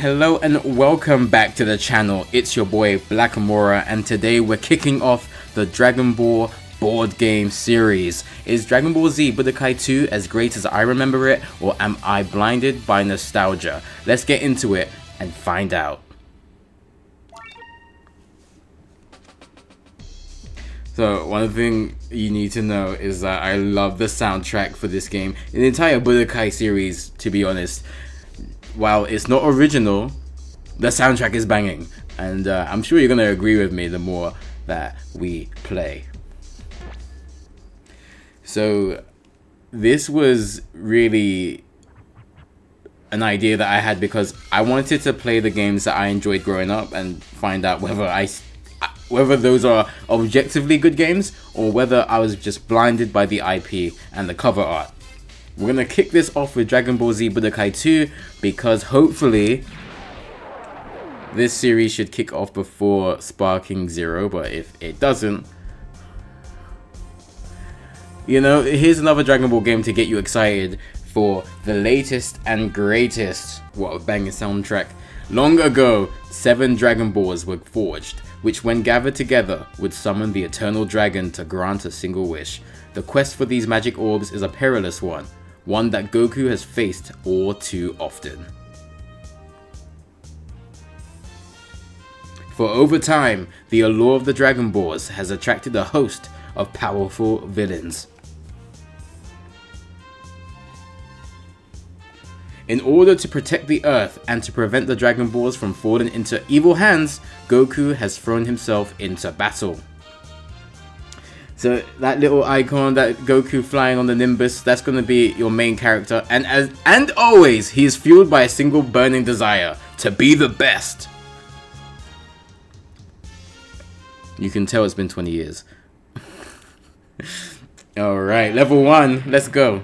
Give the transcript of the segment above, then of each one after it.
Hello and welcome back to the channel. It's your boy Blackamura and today we're kicking off the Dragon Ball board game series. Is Dragon Ball Z Budokai 2 as great as I remember it or am I blinded by nostalgia? Let's get into it and find out. So one thing you need to know is that I love the soundtrack for this game. The entire Budokai series, to be honest, while it's not original, the soundtrack is banging. And uh, I'm sure you're going to agree with me the more that we play. So this was really an idea that I had because I wanted to play the games that I enjoyed growing up and find out whether I whether those are objectively good games or whether I was just blinded by the IP and the cover art. We're gonna kick this off with Dragon Ball Z Budokai 2 because hopefully this series should kick off before Sparking Zero, but if it doesn't, you know, here's another Dragon Ball game to get you excited for the latest and greatest, what a banging soundtrack. Long ago, seven Dragon Balls were forged, which when gathered together would summon the Eternal Dragon to grant a single wish. The quest for these magic orbs is a perilous one, one that Goku has faced all too often. For over time, the allure of the Dragon Balls has attracted a host of powerful villains. In order to protect the Earth and to prevent the Dragon Balls from falling into evil hands, Goku has thrown himself into battle. So that little icon, that Goku flying on the Nimbus, that's going to be your main character. And as and always, he is fueled by a single burning desire to be the best. You can tell it's been 20 years. Alright, level 1, let's go.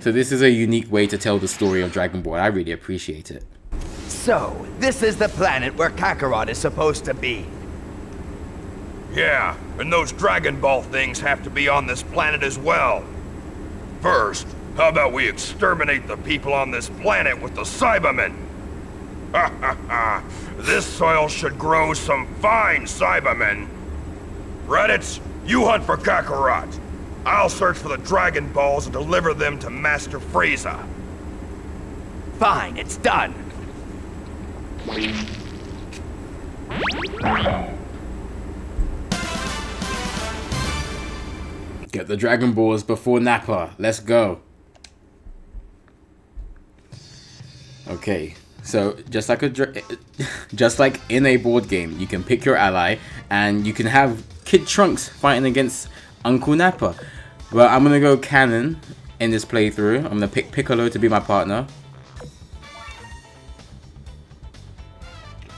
So this is a unique way to tell the story of Dragon Ball. I really appreciate it. So, this is the planet where Kakarot is supposed to be. Yeah, and those Dragon Ball things have to be on this planet as well. First, how about we exterminate the people on this planet with the Saibamen? Ha ha ha! This soil should grow some fine Saibamen. Raditz, you hunt for Kakarot. I'll search for the Dragon Balls and deliver them to Master Frieza. Fine, it's done. Get the Dragon Balls before Nappa. Let's go. Okay, so just like a just like in a board game, you can pick your ally and you can have Kid Trunks fighting against Uncle Nappa. Well, I'm gonna go Canon in this playthrough. I'm gonna pick Piccolo to be my partner.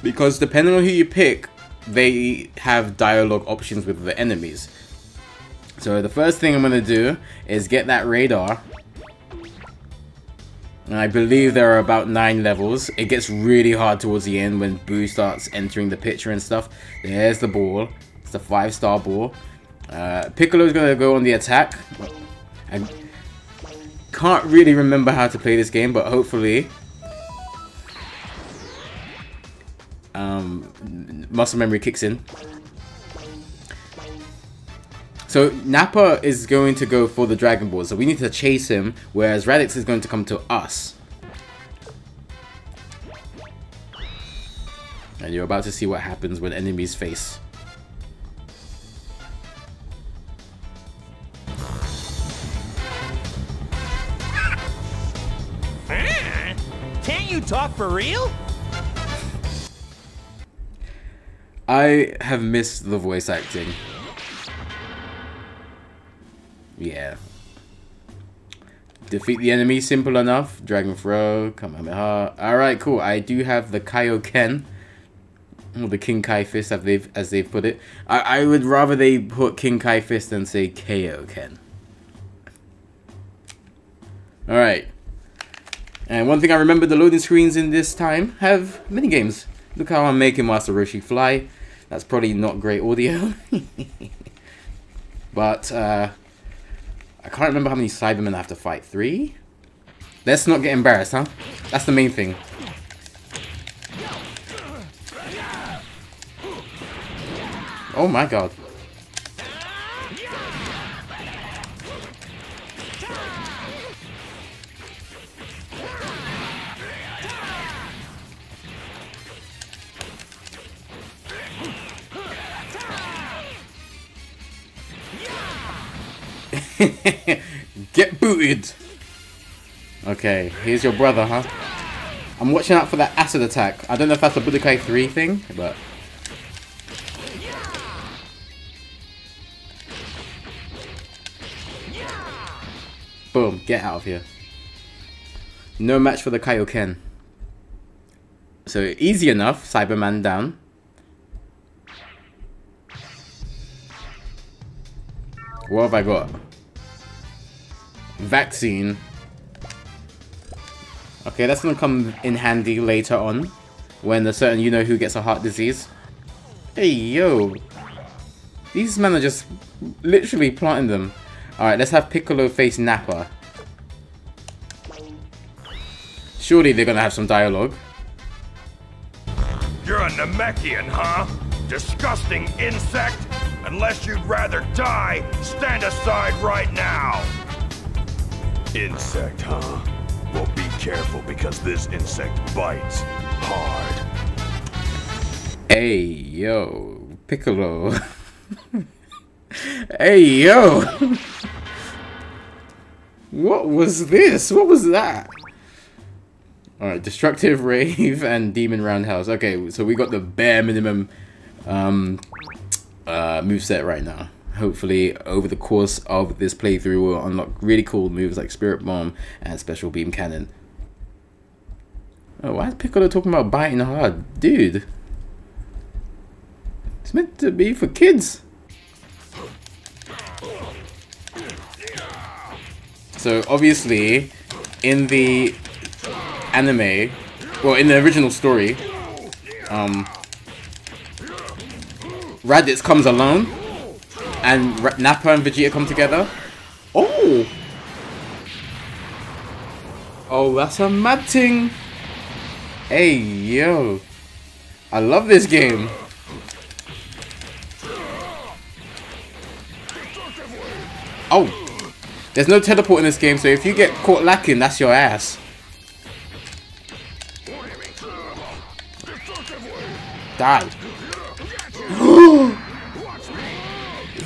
Because depending on who you pick, they have dialogue options with the enemies. So the first thing I'm going to do is get that radar. And I believe there are about 9 levels. It gets really hard towards the end when Boo starts entering the picture and stuff. There's the ball. It's the 5 star ball. Uh, Piccolo's going to go on the attack. I can't really remember how to play this game, but hopefully... Um, muscle memory kicks in. So Nappa is going to go for the Dragon Ball, so we need to chase him, whereas Raditz is going to come to us. And you're about to see what happens when enemies face. Can't you talk for real? I have missed the voice acting. Yeah. Defeat the enemy, simple enough. Dragon Throw, Kamehameha. Alright, cool. I do have the Kaioken. Or the King Kai Fist, as they've, as they've put it. I, I would rather they put King Kai Fist than say Kaioken. Alright. And one thing I remember, the loading screens in this time have mini games. Look how I'm making Master Roshi fly. That's probably not great audio. but, uh, I can't remember how many Saibamen I have to fight. Three? Let's not get embarrassed, huh? That's the main thing. Oh my god. Get booted! Okay, here's your brother, huh? I'm watching out for that acid attack. I don't know if that's a Budokai 3 thing, but... Boom, get out of here. No match for the Kaioken. So, easy enough, Saibaman down. What have I got? Vaccine. Okay, that's gonna come in handy later on. When a certain you-know-who gets a heart disease. Hey, yo. These men are just literally planting them. Alright, let's have Piccolo face Nappa. Surely they're gonna have some dialogue. You're a Namekian, huh? Disgusting insect? Unless you'd rather die, stand aside right now! Insect, huh? Well, be careful because this insect bites hard. Hey, yo. Piccolo. hey, yo. what was this? What was that? Alright, Destructive Rave and Demon Roundhouse. Okay, so we got the bare minimum um, uh, moveset right now. Hopefully, over the course of this playthrough, we'll unlock really cool moves like Spirit Bomb and Special Beam Cannon. Oh, why is Piccolo talking about biting hard? Dude. It's meant to be for kids. So, obviously, in the anime, well, in the original story, um, Raditz comes alone, and Nappa and Vegeta come together. Oh! Oh, that's a mad thing. Hey, yo. I love this game. Oh. There's no teleport in this game, so if you get caught lacking, that's your ass. Die.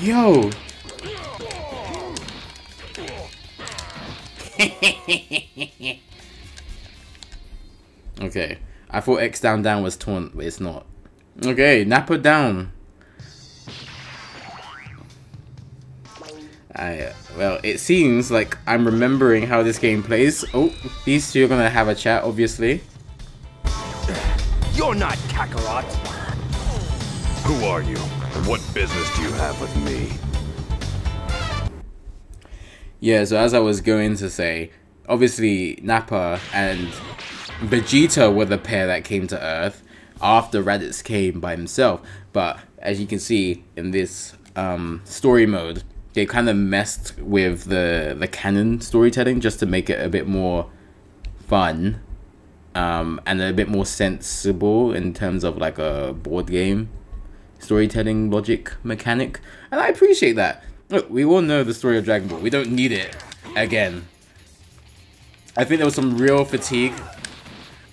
Yo. okay. I thought X down down was taunt, but it's not. Okay, Nappa down. I well, it seems like I'm remembering how this game plays. Oh, these two are gonna have a chat, obviously. You're not Kakarot. Who are you? What business do you have with me? Yeah, so as I was going to say, obviously Nappa and Vegeta were the pair that came to Earth after Raditz came by himself. But as you can see in this um, story mode, they kind of messed with the the canon storytelling just to make it a bit more fun um, and a bit more sensible in terms of like a board game storytelling logic mechanic. And I appreciate that. Look, we all know the story of Dragon Ball. We don't need it again. I think there was some real fatigue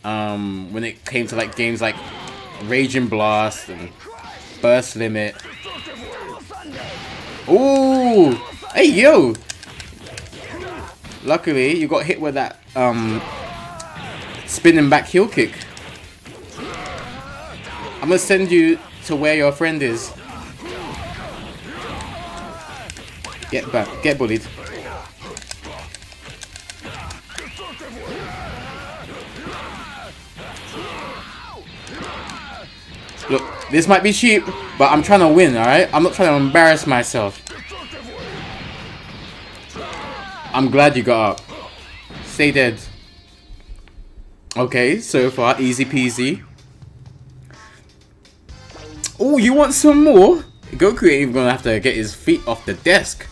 um, when it came to like games like Raging Blast and Burst Limit. Ooh! Hey, yo! Luckily, you got hit with that um, spinning back heel kick. I'm gonna send you to where your friend is. Get back. Get bullied. Look, this might be cheap, but I'm trying to win, alright? I'm not trying to embarrass myself. I'm glad you got up. Stay dead. Okay, so far, easy peasy. Oh, you want some more? Goku ain't even gonna have to get his feet off the desk.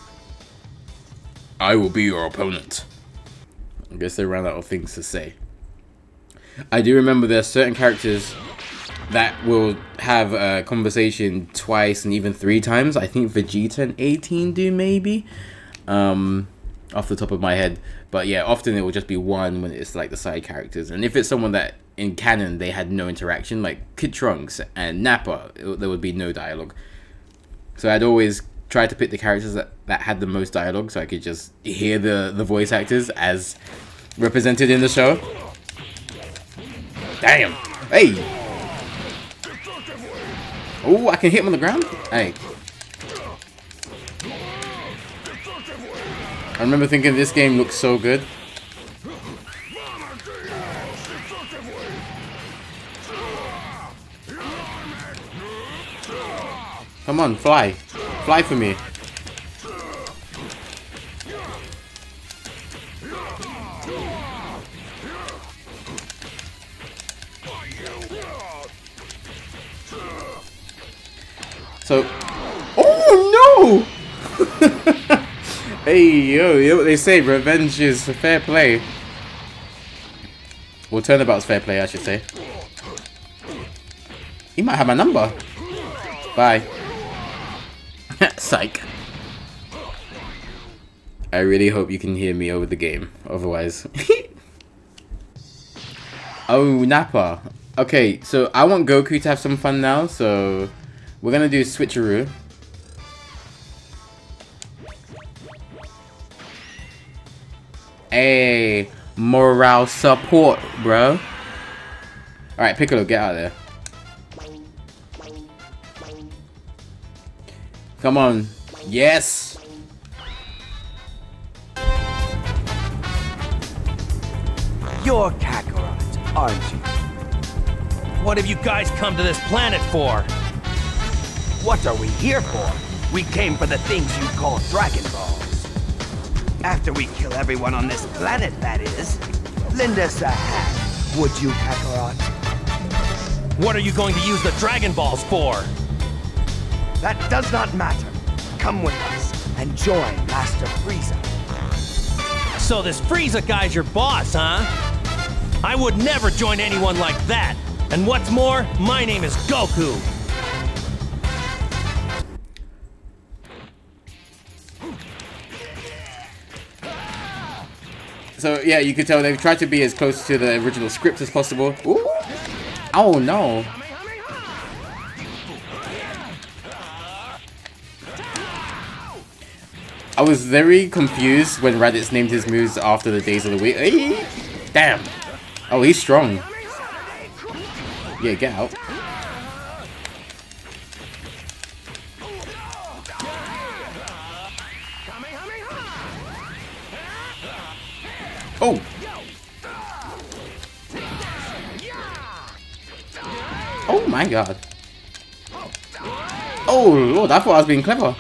I will be your opponent. I guess they ran out of things to say. I do remember there are certain characters that will have a conversation twice and even three times. I think Vegeta and 18 do maybe. Um, off the top of my head. But yeah, often it will just be one when it's like the side characters. And if it's someone that in canon they had no interaction, like Kid Trunks and Nappa, it, there would be no dialogue. So I'd always try to pick the characters that, that had the most dialogue so I could just hear the, the voice actors as represented in the show. Damn! Hey! Oh, I can hit him on the ground? Hey. I remember thinking this game looks so good. Come on, fly. Fly for me. So, oh no! hey yo, you know what they say, revenge is fair play. Well, turnabout's fair play, I should say. He might have my number. Bye. Psych. I really hope you can hear me over the game, otherwise. oh, Nappa. Okay, so I want Goku to have some fun now, so we're gonna do switcheroo. Hey, morale support, bro. Alright, Piccolo, get out of there. Come on. Yes! You're Kakarot, aren't you? What have you guys come to this planet for? What are we here for? We came for the things you call Dragon Balls. After we kill everyone on this planet, that is. Lend us a hand, would you, Kakarot? What are you going to use the Dragon Balls for? That does not matter. Come with us and join Master Frieza. So this Frieza guy's your boss, huh? I would never join anyone like that. And what's more, my name is Goku. So yeah, you could tell they've tried to be as close to the original script as possible. Ooh. Oh no. I was very confused when Raditz named his moves after the days of the week. Damn. Oh, he's strong. Yeah, get out. Oh! Oh my god. Oh lord, I thought I was being clever.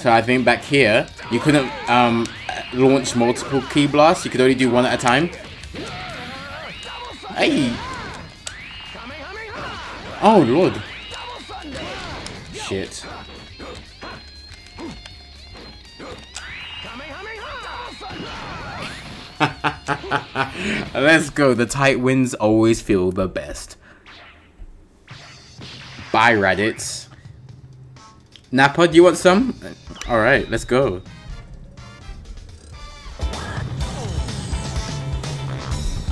So I think back here, you couldn't um, launch multiple ki blasts, you could only do one at a time. Hey! Oh lord. Shit. Let's go. The tight winds always feel the best. Bye, Raditz. Nappa, do you want some? Alright, let's go.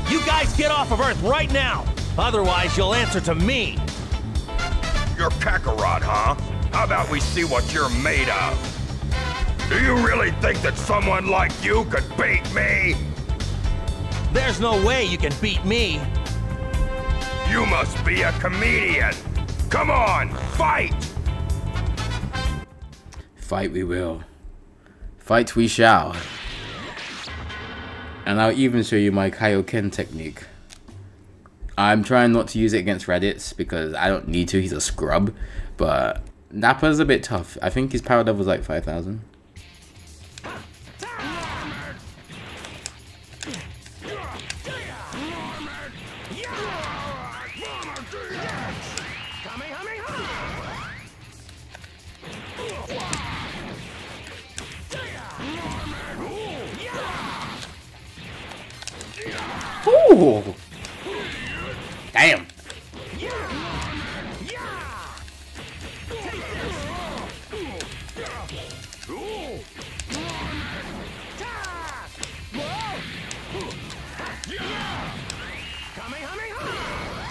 You guys get off of Earth right now. Otherwise, you'll answer to me. You're Kakarot, huh? How about we see what you're made of? Do you really think that someone like you could beat me? There's no way you can beat me. You must be a comedian. Come on, fight! Fight we will. Fight we shall. And I'll even show you my Kaioken technique. I'm trying not to use it against Raditz because I don't need to, he's a scrub. But Nappa's a bit tough. I think his power level is like 5,000. Ooh. Damn.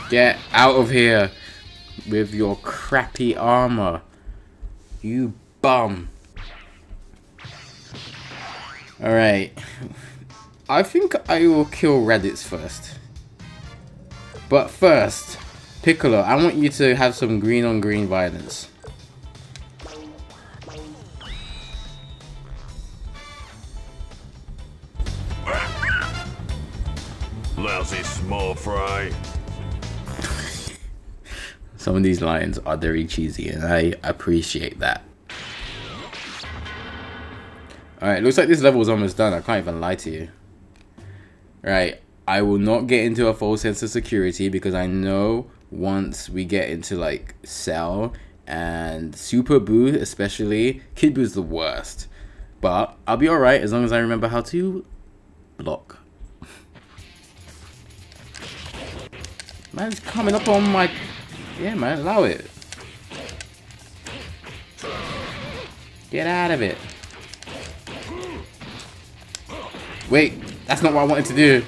Get out of here with your crappy armor. You bum. Alright. I think I will kill Raditz first. But first, Piccolo, I want you to have some green on green violence. Lousy small fry. Some of these lines are very cheesy and I appreciate that. Alright, looks like this level is almost done. I can't even lie to you. Right, I will not get into a false sense of security because I know once we get into like Cell and Super Boo especially, Kid Boo's the worst. But I'll be alright as long as I remember how to block. Man's coming up on my... Yeah, man, allow it. Get out of it. Wait, that's not what I wanted to do.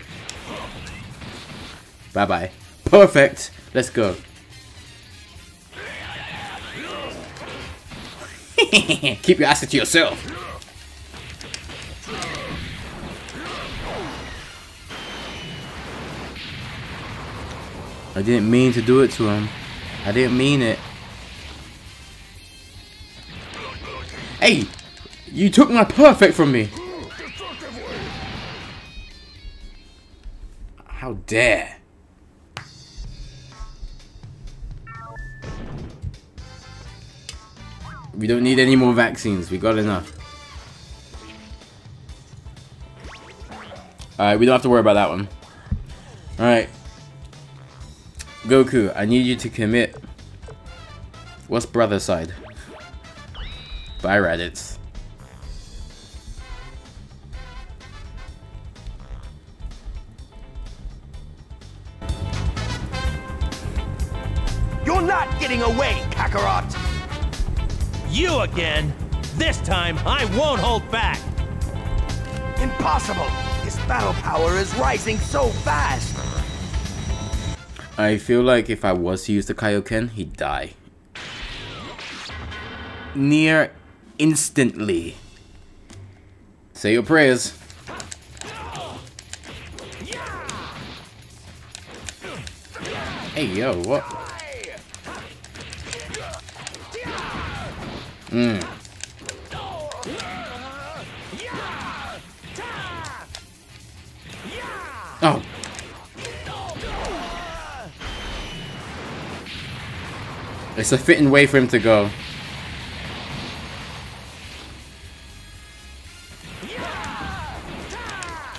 Bye-bye. Perfect. Let's go. Keep your ass to yourself. I didn't mean to do it to him. I didn't mean it. Hey! You took my perfect from me! How dare! We don't need any more vaccines. We got enough. Alright, we don't have to worry about that one. Alright. Goku, I need you to commit. What's brother side? Bye, Raditz. Getting away, Kakarot! You again? This time, I won't hold back! Impossible! His battle power is rising so fast! I feel like if I was to use the Kaioken, he'd die. Near instantly. Say your prayers. Hey, yo, what? Mm. Oh. It's a fitting way for him to go.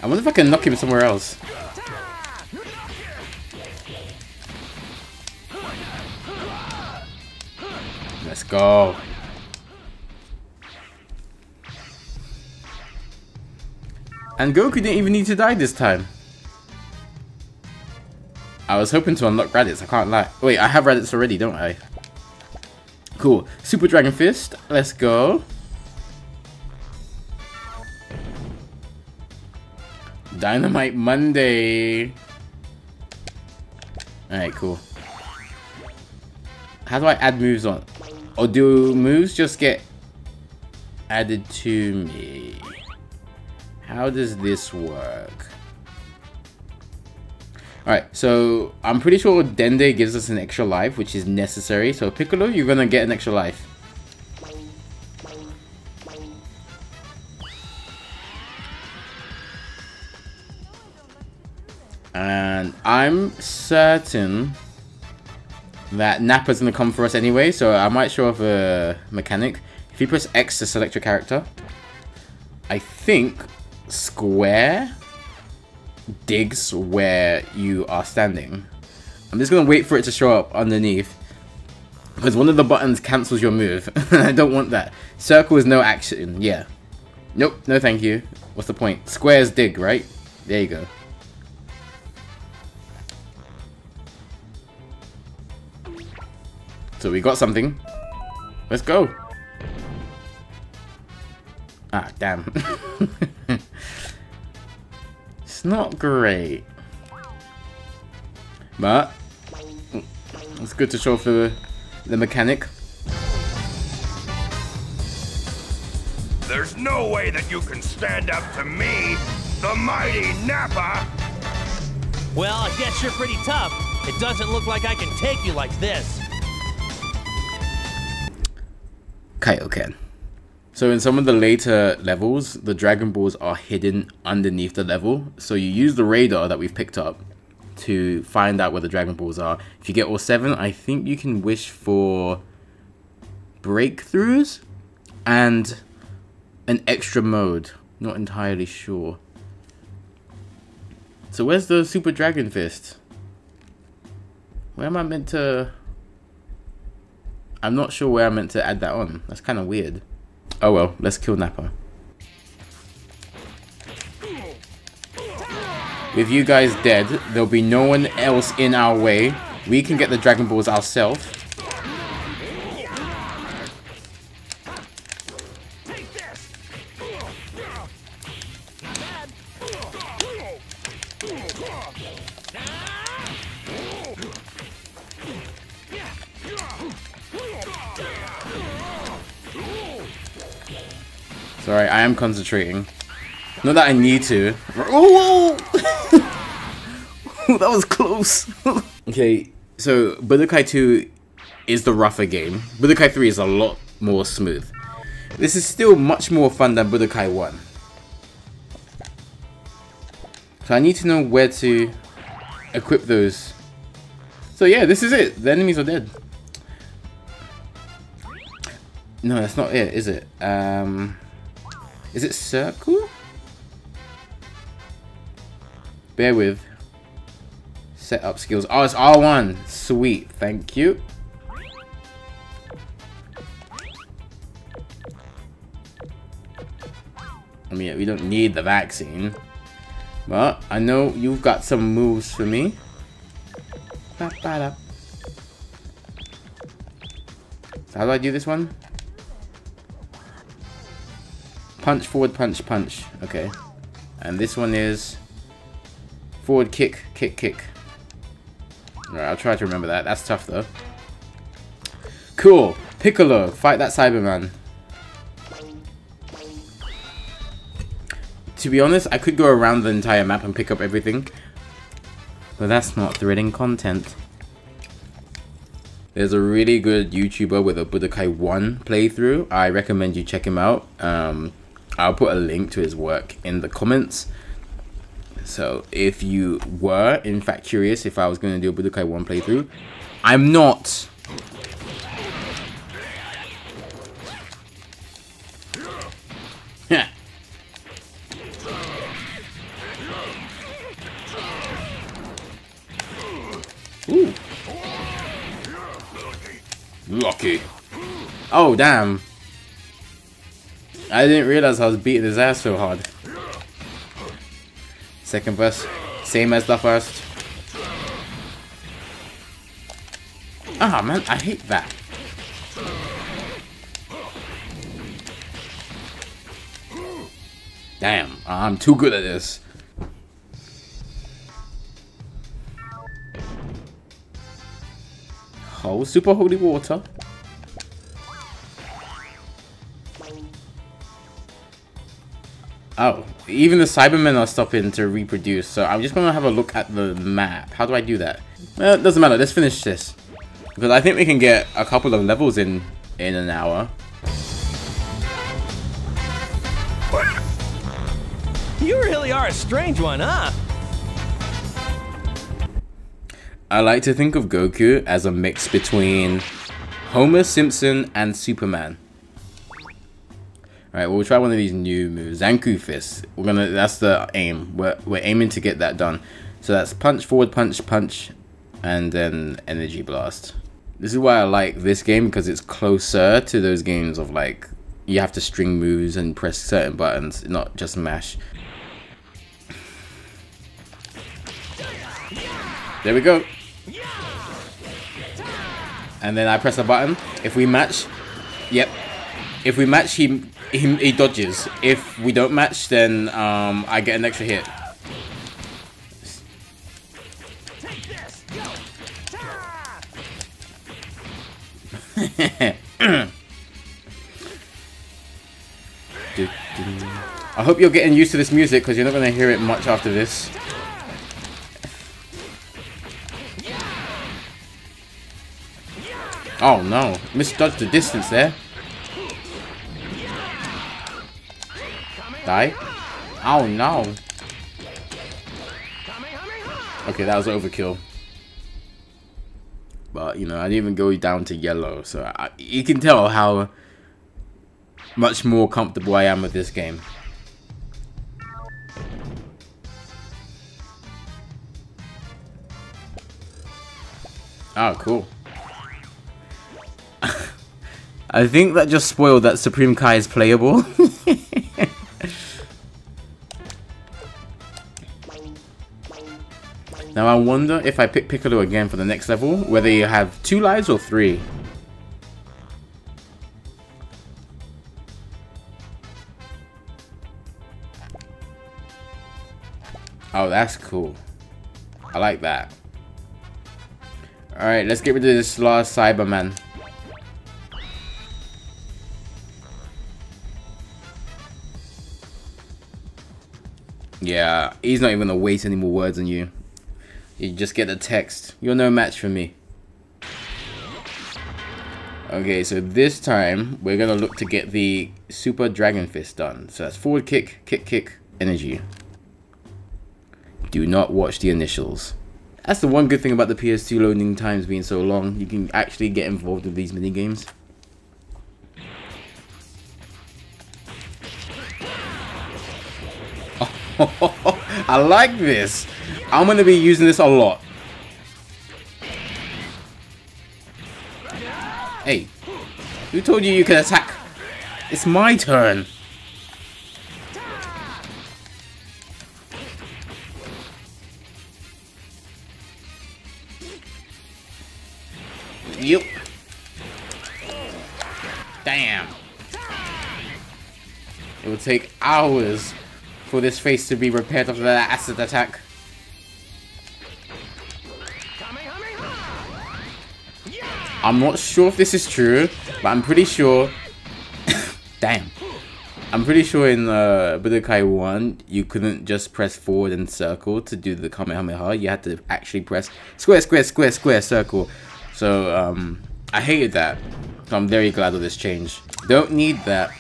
I wonder if I can knock him somewhere else. Let's go. And Goku didn't even need to die this time. I was hoping to unlock Raditz, I can't lie. Wait, I have Raditz already, don't I? Cool. Super Dragon Fist, let's go. Dynamite Monday. Alright, cool. How do I add moves on? Or do moves just get added to me? How does this work? Alright, so I'm pretty sure Dende gives us an extra life, which is necessary. So Piccolo, you're gonna get an extra life. And I'm certain that Nappa's gonna come for us anyway, so I might show off a mechanic. If you press X to select your character, I think square digs where you are standing. I'm just going to wait for it to show up underneath because one of the buttons cancels your move. I don't want that. Circle is no action. Yeah. Nope. No thank you. What's the point? Squares dig, right? There you go. So we got something. Let's go. Ah, damn. it's not great. But, it's good to show for the, the mechanic. There's no way that you can stand up to me, the mighty Nappa! Well, I guess you're pretty tough. It doesn't look like I can take you like this. Kaioken. So in some of the later levels, the Dragon Balls are hidden underneath the level. So you use the radar that we've picked up to find out where the Dragon Balls are. If you get all seven, I think you can wish for breakthroughs and an extra mode. Not entirely sure. So where's the Super Dragon Fist? Where am I meant to... I'm not sure where I'm meant to add that on. That's kind of weird. Oh well, let's kill Nappa. With you guys dead, there'll be no one else in our way. We can get the Dragon Balls ourselves. Am concentrating. Not that I need to. Oh, that was close. okay, so Budokai 2 is the rougher game. Budokai 3 is a lot more smooth. This is still much more fun than Budokai 1. So I need to know where to equip those. So yeah, this is it. The enemies are dead. No, that's not it, is it? Um... Is it circle? Bear with. Set up skills. Oh, it's R1. Sweet. Thank you. I mean, we don't need the vaccine. But I know you've got some moves for me. How do I do this one? Punch, forward, punch, punch. Okay. And this one is forward kick, kick, kick. Alright, I'll try to remember that. That's tough though. Cool. Piccolo, fight that Saibaman. To be honest, I could go around the entire map and pick up everything. But that's not threading content. There's a really good YouTuber with a Budokai 1 playthrough. I recommend you check him out. Um, I'll put a link to his work in the comments. So if you were in fact curious if I was going to do a Budokai 1 playthrough, I'm not. Ooh. Lucky. Oh, damn. I didn't realize I was beating his ass so hard. Second burst, same as the first. Ah, man, I hate that. Damn, I'm too good at this. Oh, super holy water. Oh, even the Saibamen are stopping to reproduce, so I'm just gonna have a look at the map. How do I do that? Well, it doesn't matter, let's finish this. Because I think we can get a couple of levels in in an hour. You really are a strange one, huh? I like to think of Goku as a mix between Homer Simpson and Superman. Alright, we'll try one of these new moves. Zanku Fist. We're gonna that's the aim. We're we're aiming to get that done. So that's punch, forward punch, punch, and then energy blast. This is why I like this game because it's closer to those games of like you have to string moves and press certain buttons, not just mash. There we go. and then I press a button. If we match, yep. If we match, he he, he dodges. If we don't match, then um, I get an extra hit. I hope you're getting used to this music because you're not going to hear it much after this. Oh no, misjudged the distance there. Die. Oh no. Okay, that was overkill. But, you know, I didn't even go down to yellow. So I, you can tell how much more comfortable I am with this game. Oh, cool. I think that just spoiled that Supreme Kai is playable. now I wonder if I pick Piccolo again for the next level, whether you have two lives or three. Oh, that's cool. I like that. Alright, let's get rid of this last Saibaman. Yeah, he's not even gonna waste any more words on you. You just get the text. You're no match for me. Okay, so this time we're gonna look to get the Super Dragon Fist done. So that's forward kick, kick, kick, energy. Do not watch the initials. That's the one good thing about the PS2 loading times being so long. You can actually get involved with these mini games. I like this. I'm going to be using this a lot. Hey, who told you you can attack? It's my turn. Yep. Damn. It would take hours for this face to be repaired after that acid attack. I'm not sure if this is true, but I'm pretty sure... Damn. I'm pretty sure in uh, Budokai 1, you couldn't just press forward and circle to do the Kamehameha. You had to actually press square, square, square, square, circle. So, um, I hated that. So I'm very glad of this change. Don't need that.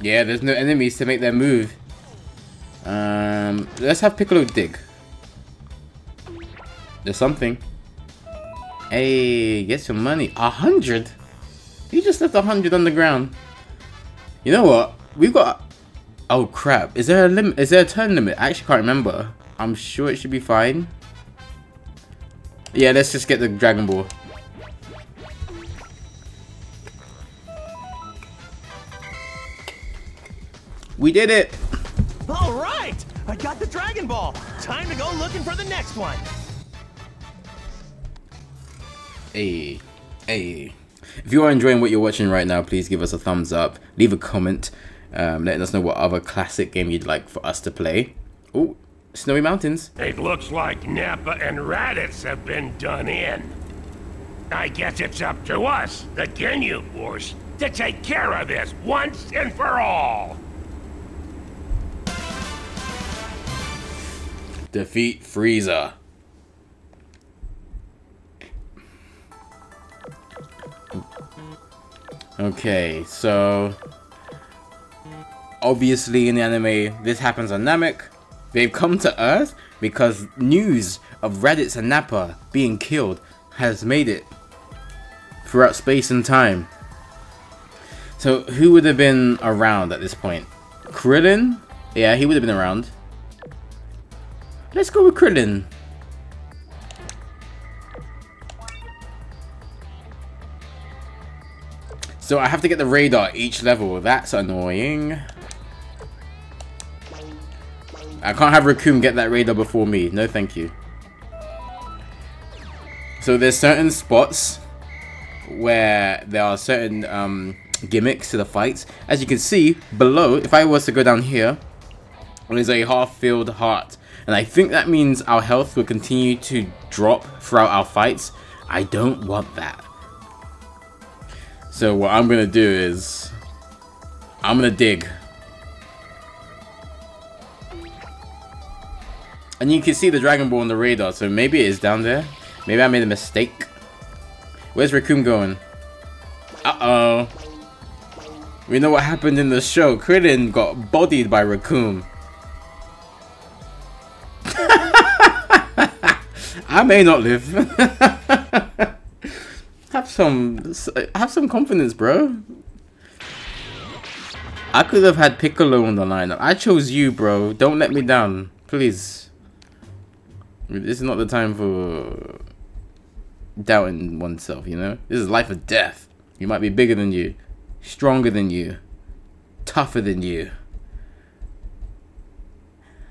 Yeah, there's no enemies to make their move. Um, let's have Piccolo dig. There's something. Hey, get some money. A hundred? He just left a hundred on the ground. You know what? We've got... Oh crap. Is there a limit? Is there a turn limit? I actually can't remember. I'm sure it should be fine. Yeah, let's just get the Dragon Ball. We did it! All right! I got the Dragon Ball! Time to go looking for the next one! Hey, hey. If you are enjoying what you're watching right now, please give us a thumbs up. Leave a comment um, letting us know what other classic game you'd like for us to play. Oh, Snowy Mountains. It looks like Nappa and Raditz have been done in. I guess it's up to us, the Ginyu Force, to take care of this once and for all. Defeat Frieza. Okay, so obviously in the anime this happens on Namek. They've come to Earth because news of Raditz and Nappa being killed has made it throughout space and time. So who would have been around at this point? Krillin? Yeah, he would have been around. Let's go with Krillin. So I have to get the radar each level. That's annoying. I can't have Recoome get that radar before me. No, thank you. So there's certain spots where there are certain um, gimmicks to the fights. As you can see below, if I was to go down here, there's a half-filled heart. And I think that means our health will continue to drop throughout our fights. I don't want that. So what I'm to do is... I'm to dig. And you can see the Dragon Ball on the radar, so maybe it is down there. Maybe I made a mistake. Where's Recoome going? Uh-oh. We know what happened in the show. Krillin got bodied by Recoome. I may not live. have some have some confidence, bro. I could have had Piccolo on the lineup. I chose you, bro. Don't let me down. Please. This is not the time for doubting oneself, you know? This is life or death. You might be bigger than you, stronger than you, tougher than you,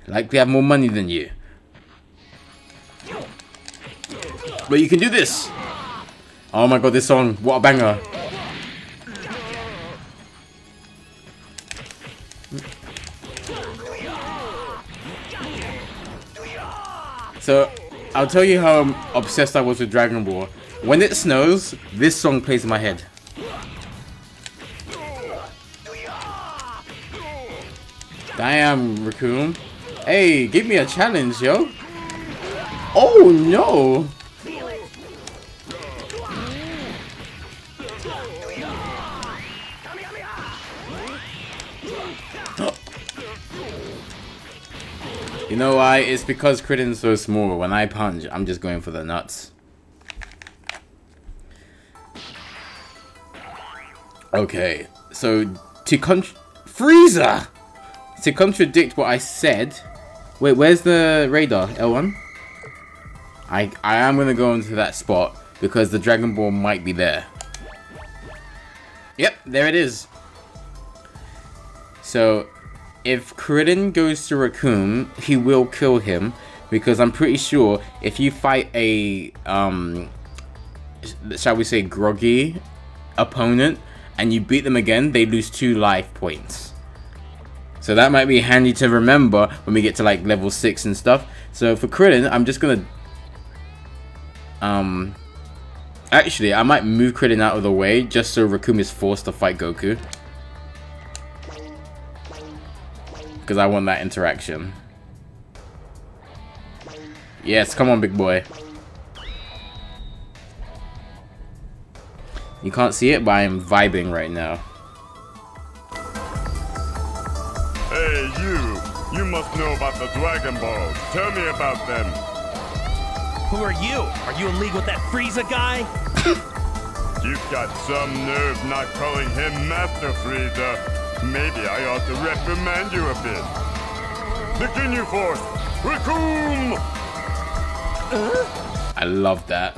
likely have more money than you. But you can do this! Oh my god, this song, what a banger. So, I'll tell you how obsessed I was with Dragon Ball. When it snows, this song plays in my head. Damn, Recoome. Hey, give me a challenge, yo. Oh, no. You know why? It's because Krillin's so small. When I punch, I'm just going for the nuts. Okay, so to con- Frieza! To contradict what I said... Wait, where's the radar? L1? I, I am going to go into that spot because the Dragon Ball might be there. Yep, there it is. So, if Krillin goes to Recoome, he will kill him because I'm pretty sure if you fight a um shall we say groggy opponent and you beat them again, they lose two life points. So that might be handy to remember when we get to like level 6 and stuff. So for Krillin, I'm just gonna um actually I might move Krillin out of the way just so Recoome is forced to fight Goku. Because I want that interaction. Yes, come on, big boy. You can't see it, but I am vibing right now. Hey, you! You must know about the Dragon Balls. Tell me about them. Who are you? Are you in league with that Frieza guy? You've got some nerve not calling him Master Frieza. Maybe I ought to reprimand you a bit. The Ginyu Force! Uh? I love that.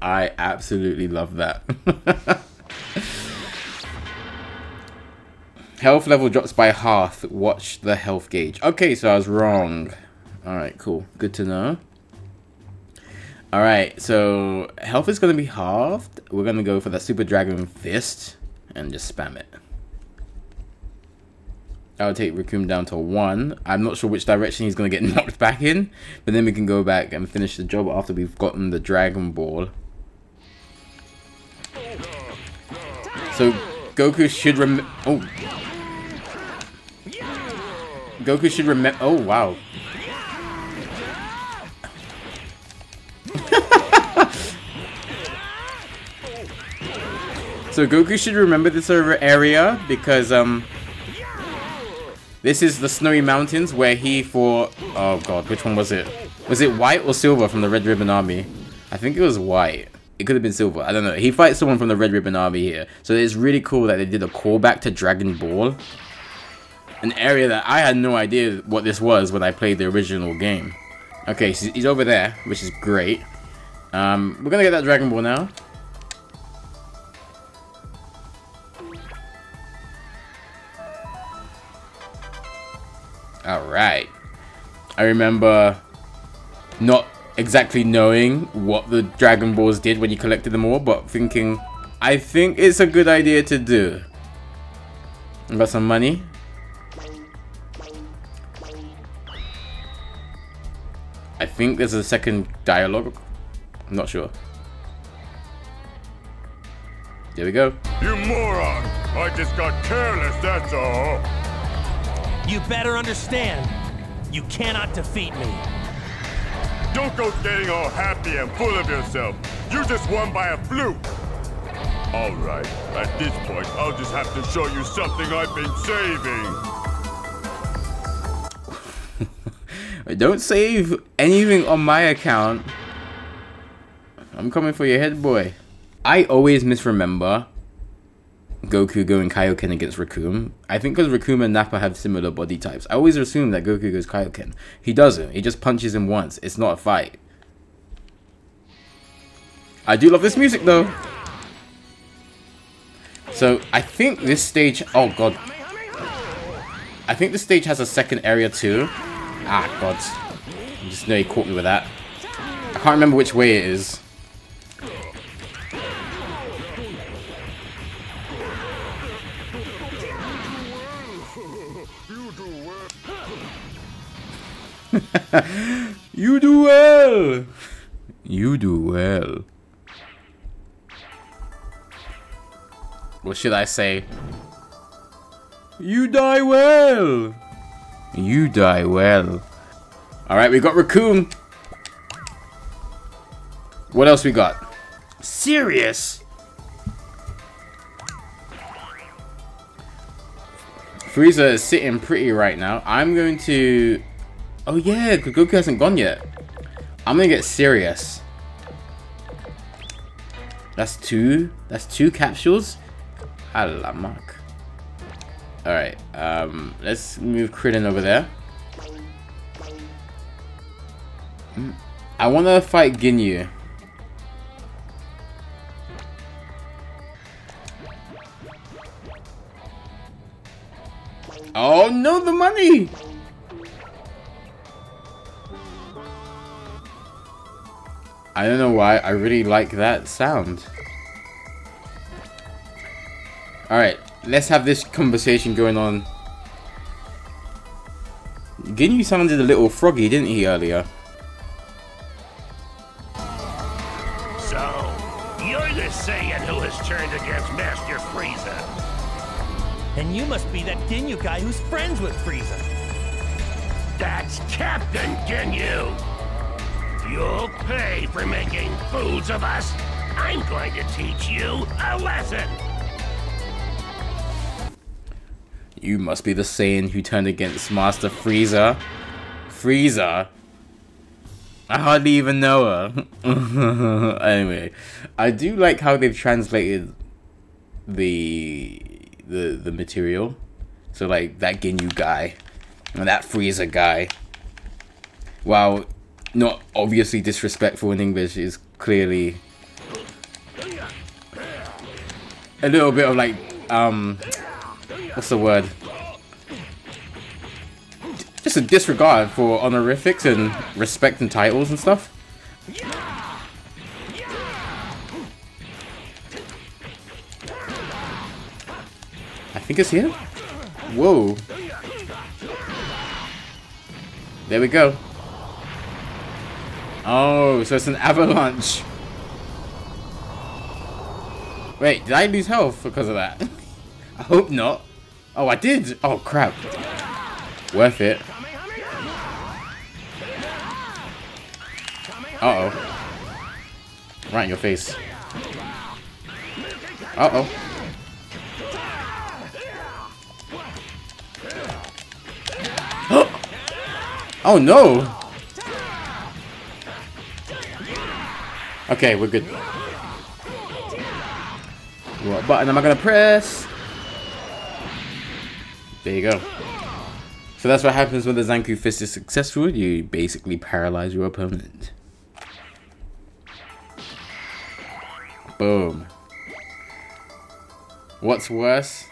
I absolutely love that. health level drops by half. Watch the health gauge. Okay, so I was wrong. Alright, cool. Good to know. Alright, so health is going to be halved. We're going to go for the Super Dragon Fist and just spam it. I'll take Recoome down to one. I'm not sure which direction he's going to get knocked back in, but then we can go back and finish the job after we've gotten the Dragon Ball. So Goku should rem- oh. Goku should remember- oh wow. so Goku should remember this over area because um this is the Snowy Mountains where he fought... Oh god, which one was it? Was it white or silver from the Red Ribbon Army? I think it was white. It could have been silver. I don't know. He fights someone from the Red Ribbon Army here. So it's really cool that they did a callback to Dragon Ball. An area that I had no idea what this was when I played the original game. Okay, so he's over there, which is great. Um, we're gonna get that Dragon Ball now. Alright. I remember not exactly knowing what the Dragon Balls did when you collected them all, but thinking, I think it's a good idea to do. I Got some money. I think there's a second dialogue. I'm not sure. There we go. You moron! I just got careless, that's all. You better understand. You cannot defeat me. Don't go getting all happy and full of yourself. You just won by a fluke. All right, at this point, I'll just have to show you something I've been saving. Don't save anything on my account. I'm coming for your head, boy. I always misremember Goku going Kaioken against Recoome. I think because Recoome and Nappa have similar body types. I always assume that Goku goes Kaioken. He doesn't. He just punches him once. It's not a fight. I do love this music though. So I think this stage. Oh god. I think this stage has a second area too. Ah god. I just know he caught me with that. I can't remember which way it is. you do well. You do well. What should I say? You die well. You die well. Alright, we got Recoome. What else we got? Serious? Frieza is sitting pretty right now. I'm going to... Oh yeah, Goku hasn't gone yet. I'm gonna get serious. That's two. That's two capsules. Alamak. Alright, um, let's move Krillin over there. Hmm, I want to fight Ginyu. Oh no, the money! I don't know why, I really like that sound. Alright, let's have this conversation going on. Ginyu sounded a little froggy, didn't he, earlier? So, you're the Saiyan who has turned against Master Frieza. And you must be that Ginyu guy who's friends with Frieza. That's Captain Ginyu. You'll pay for making fools of us. I'm going to teach you a lesson. You must be the Saiyan who turned against Master Frieza. Frieza? I hardly even know her. anyway, I do like how they've translated the the the material. So like that Ginyu guy and that Frieza guy. While not obviously disrespectful in English is clearly a little bit of like um what's the word? Just a disregard for honorifics and respect and titles and stuff. I think it's here. Whoa. There we go. Oh, so it's an avalanche. Wait, did I lose health because of that? I hope not. Oh, I did. Oh, crap. Worth it. Uh-oh. Right in your face. Uh-oh. oh, no! Okay, we're good. What button am I gonna press? There you go. So that's what happens when the Zanku Fist is successful. You basically paralyze your opponent. Boom. What's worse?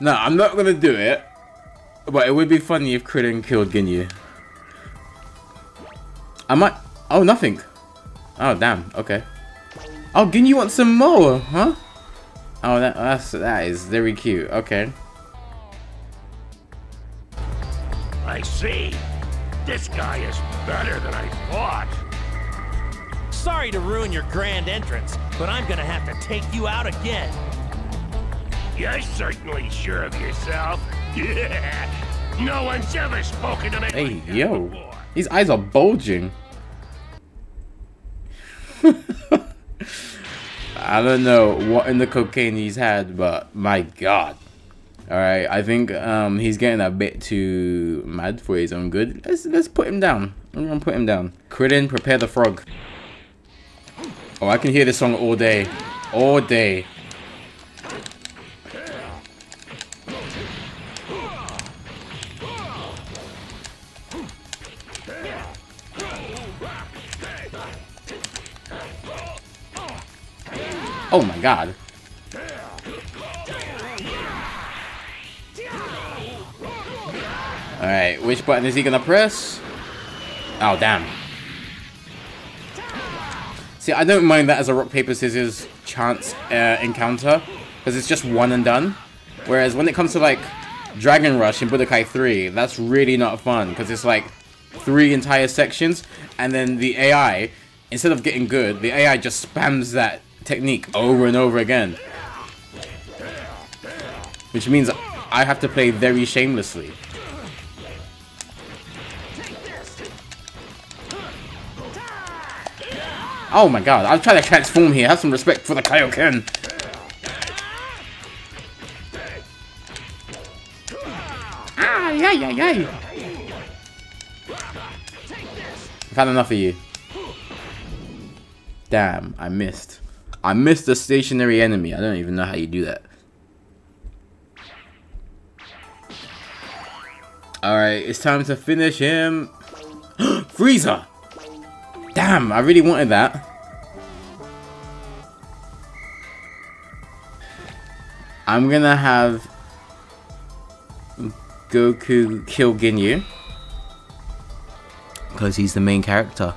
No, I'm not gonna do it. But it would be funny if Krillin killed Ginyu. I might... Oh, nothing. Oh, damn. Okay. Oh, Ginyu wants some more, huh? Oh, that, that's, that is very cute. Okay. I see. This guy is better than I thought. Sorry to ruin your grand entrance, but I'm gonna have to take you out again. You're certainly sure of yourself. Yeah. No one's ever spoken to me Hey, like yo. before. These eyes are bulging. I don't know what in the cocaine he's had, but my god. Alright, I think um, he's getting a bit too mad for his own good. Let's let's put him down. I'm gonna put him down. Krillin, prepare the frog. Oh, I can hear this song all day. All day. Oh my god. Alright, which button is he gonna press? Oh, damn. See, I don't mind that as a rock, paper, scissors chance uh, encounter, because it's just one and done. Whereas when it comes to, like, Dragon Rush in Budokai 3, that's really not fun, because it's like three entire sections, and then the AI, instead of getting good, the AI just spams that technique over and over again. Which means I have to play very shamelessly. Oh my god, I'll try to transform here. Have some respect for the Kaioken. Ah, yeah, yeah, yeah. I've had enough of you. Damn, I missed. I missed the stationary enemy. I don't even know how you do that. Alright, it's time to finish him. Frieza! Damn, I really wanted that. I'm gonna have Goku kill Ginyu. Because he's the main character.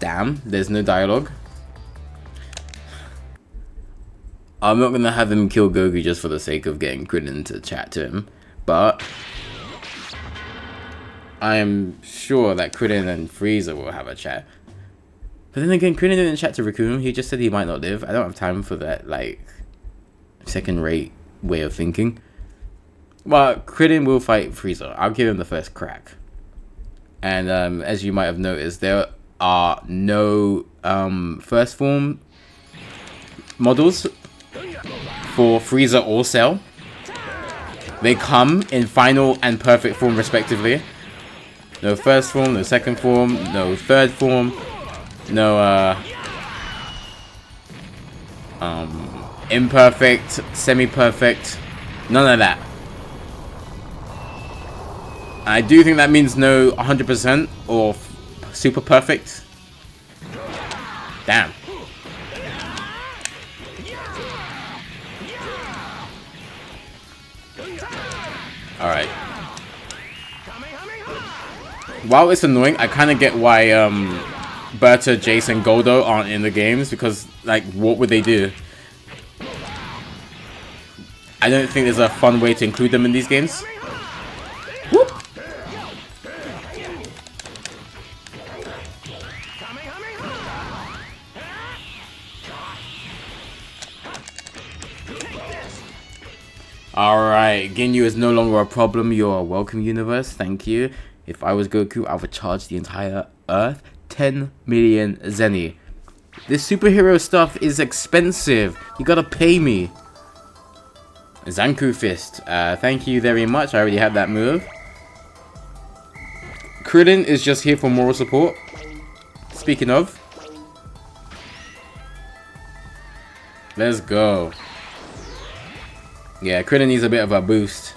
Damn, there's no dialogue. I'm not gonna have him kill Goku just for the sake of getting Krillin to chat to him, but I am sure that Krillin and Frieza will have a chat. But then again, Krillin didn't chat to Recoome. He just said he might not live. I don't have time for that, like, second-rate way of thinking. Well, Krillin will fight Frieza. I'll give him the first crack. And um, as you might have noticed, there are no um, first form models for Frieza or Cell. They come in final and perfect form respectively. No first form, no second form, no third form, no uh um imperfect, semi-perfect, none of that. I do think that means no 100% or super perfect. Damn. Alright. While it's annoying, I kind of get why um, Burter, and Guldo aren't in the games because, like, what would they do? I don't think there's a fun way to include them in these games. Alright, Ginyu is no longer a problem. You're welcome, universe. Thank you. If I was Goku, I would charge the entire Earth 10 million zeni. This superhero stuff is expensive. You gotta pay me. Zanku Fist. Uh, thank you very much. I already have that move. Krillin is just here for moral support. Speaking of. Let's go. Yeah, Krillin needs a bit of a boost.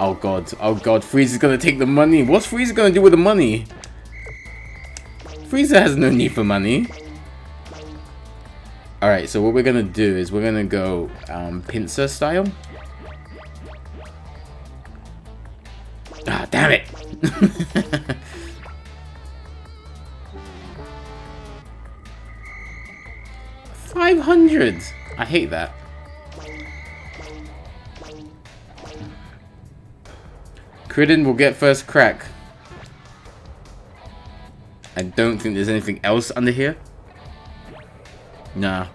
Oh god, oh god, Frieza's gonna take the money. What's Frieza gonna do with the money? Frieza has no need for money. Alright, so what we're gonna do is we're gonna go um, pincer style. Ah, damn it! Five hundred. I hate that. Cridden will get first crack. I don't think there's anything else under here. Nah.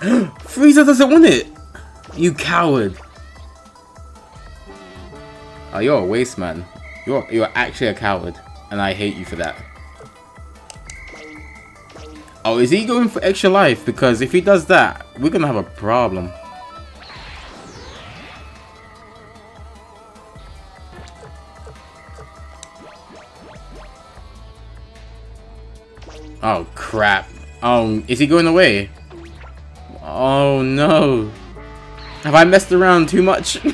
Frieza doesn't want it! You coward! Oh, you're a waste man. You're, you're actually a coward. And I hate you for that. Oh, is he going for extra life? Because if he does that, we're gonna have a problem. Oh, crap. Oh, is he going away? Oh, no. Have I messed around too much?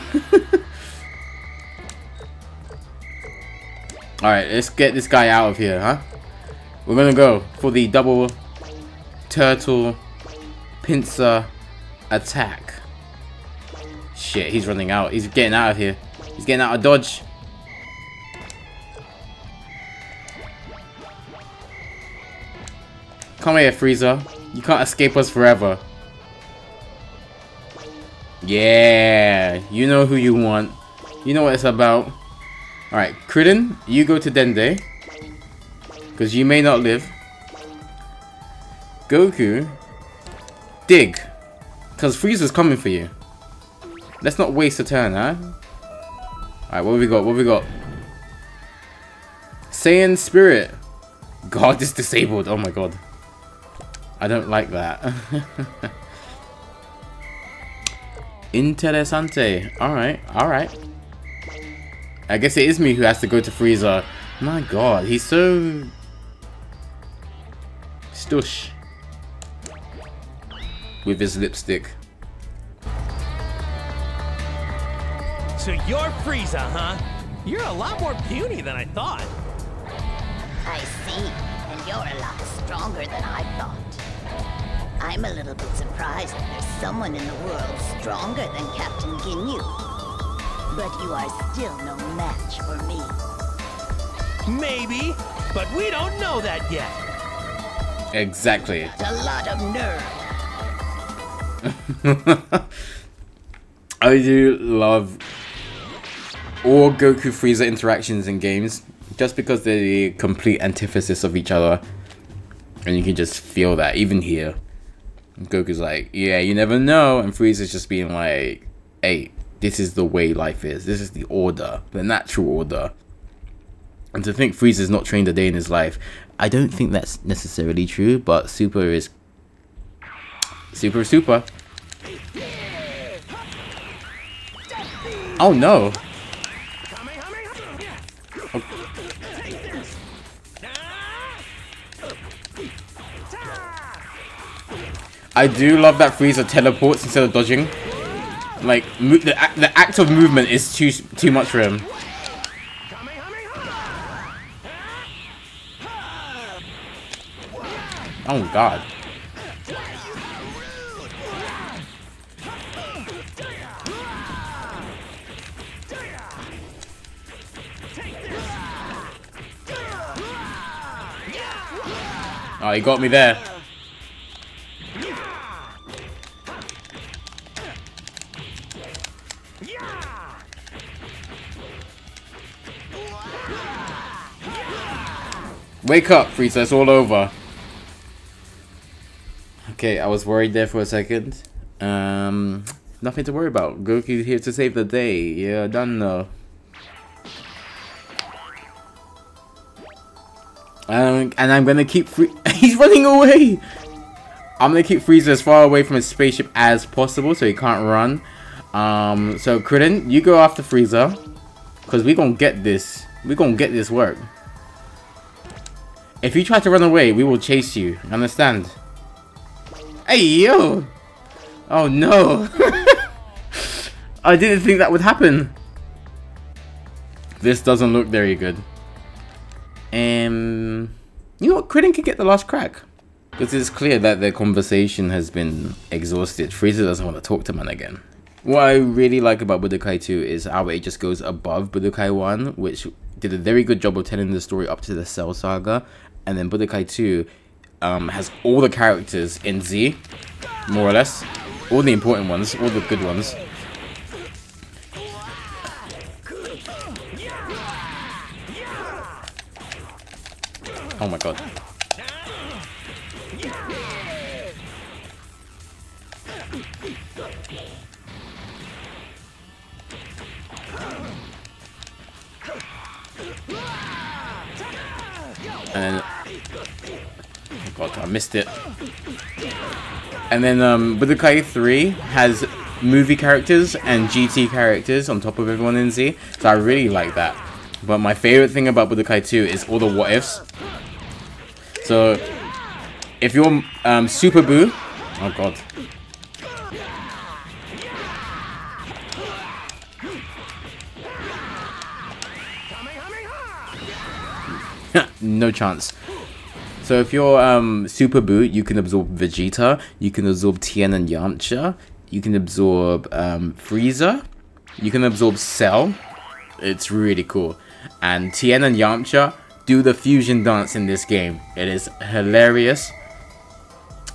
Alright, let's get this guy out of here, huh? We're gonna go for the double turtle pincer attack. Shit, he's running out. He's getting out of here. He's getting out of dodge. Come here, Frieza. You can't escape us forever. Yeah, you know who you want. You know what it's about. Alright, Cridden, you go to Dende. Because you may not live. Goku, dig. Because Frieza's coming for you. Let's not waste a turn, huh? Alright, what have we got? What have we got? Saiyan Spirit. God is disabled. Oh my god. I don't like that. Interessante. Alright, alright. I guess it is me who has to go to Frieza. My god, he's so... Stush. With his lipstick. So you're Frieza, huh? You're a lot more puny than I thought. I see. And you're a lot stronger than I thought. I'm a little bit surprised that there's someone in the world stronger than Captain Ginyu. But you are still no match for me. Maybe, but we don't know that yet. Exactly. It's a lot of nerve. I do love all Goku Frieza interactions in games just because they're the complete antithesis of each other. And you can just feel that, even here. Goku's like, yeah, you never know. And Frieza's just being like, hey, this is the way life is. This is the order, the natural order. And to think Frieza's not trained a day in his life, I don't think that's necessarily true, but Super is super super. Oh no. I do love that Frieza teleports instead of dodging. Like the the act of movement is too too much for him. Oh god. Oh, he got me there. Wake up, Frieza, it's all over. Okay, I was worried there for a second. Um, nothing to worry about. Goku's here to save the day. Yeah, done though. Um, and I'm gonna keep free. He's running away. I'm gonna keep Frieza as far away from his spaceship as possible so he can't run. Um, so Cridden, you go after Frieza, cause we gonna get this. We gonna get this work. If you try to run away, we will chase you. Understand? Hey, yo! Oh, no. I didn't think that would happen. This doesn't look very good. Um, you know what? Krillin can get the last crack. Because it's clear that their conversation has been exhausted. Frieza doesn't want to talk to man again. What I really like about Budokai 2 is how it just goes above Budokai 1, which did a very good job of telling the story up to the Cell Saga. And then Budokai 2 um, has all the characters in Z, more or less. All the important ones, all the good ones. Oh my god. And oh I missed it. And then um, Budokai 3 has movie characters and GT characters on top of everyone in Z, so I really like that. But my favorite thing about Budokai 2 is all the what ifs. So, if you're um, Super Boo, oh god. no chance. So if you're um, Super Boo, you can absorb Vegeta, you can absorb Tien and Yamcha, you can absorb um, Frieza, you can absorb Cell. It's really cool. And Tien and Yamcha do the fusion dance in this game. It is hilarious.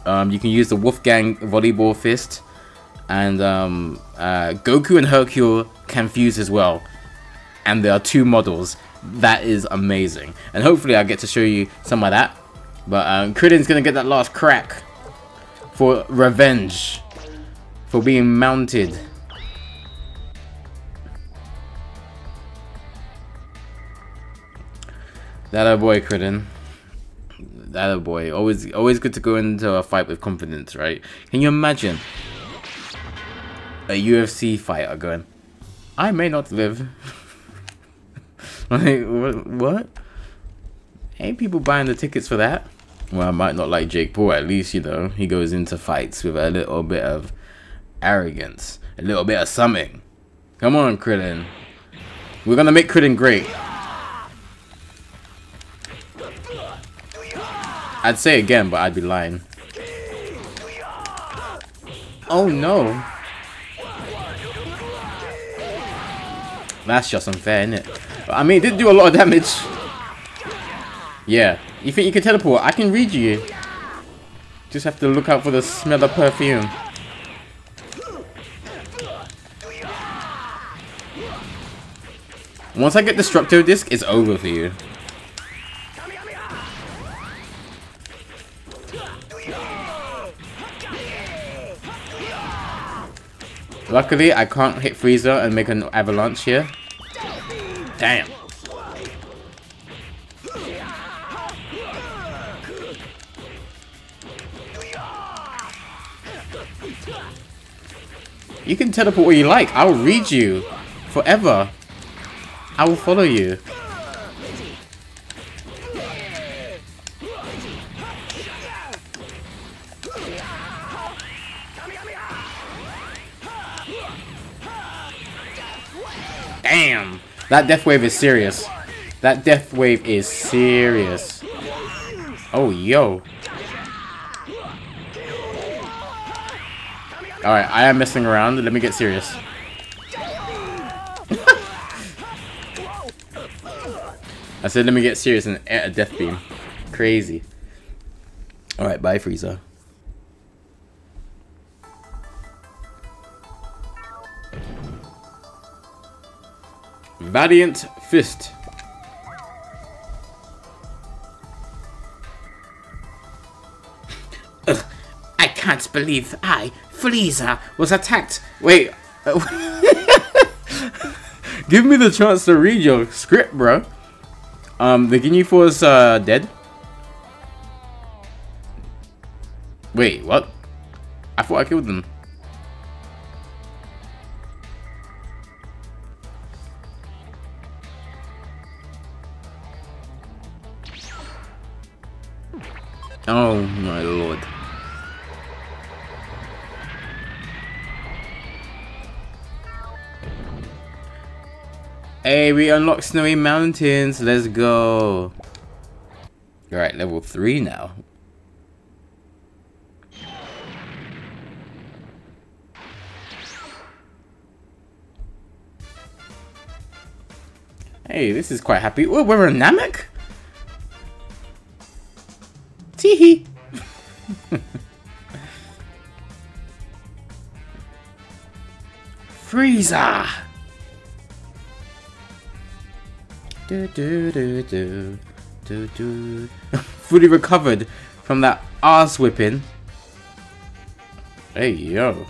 Um, you can use the Wolf Fang volleyball fist. And um, uh, Goku and Hercule can fuse as well. And there are two models. That is amazing. And hopefully I'll get to show you some of that. But um, to get that last crack for revenge. For being mounted. That a boy, Criden. That a boy. Always, always good to go into a fight with confidence, right? Can you imagine a UFC fighter going, "I may not live." like? What? Ain't people buying the tickets for that? Well, I might not like Jake Paul. At least you know he goes into fights with a little bit of arrogance, a little bit of something. Come on, Krillin. We're gonna make Krillin great. I'd say again, but I'd be lying. Oh no. That's just unfair, isn't it? I mean, it did do a lot of damage. Yeah. You think you can teleport? I can read you. Just have to look out for the smell of perfume. Once I get Destructo Disc, it's over for you. Luckily, I can't hit Frieza and make an avalanche here. Damn. You can teleport where you like. I'll read you. Forever. I will follow you. Damn. That death wave is serious. That death wave is serious. Oh, yo. Alright, I am messing around. Let me get serious. I said let me get serious and a death beam. Crazy. Alright, bye Frieza. Valiant Fist. Ugh, I can't believe I, Frieza, was attacked. Wait. Give me the chance to read your script, bro. Um, the Ginyu Force uh, dead? Wait, what? I thought I killed them. Oh my Hey, we unlocked Snowy Mountains. Let's go. Alright, level 3 now. Hey, this is quite happy. Oh, we're in Namek? Teehee! Frieza! Do, do, do, do, do, do. Fully recovered from that ass whipping. Hey, yo.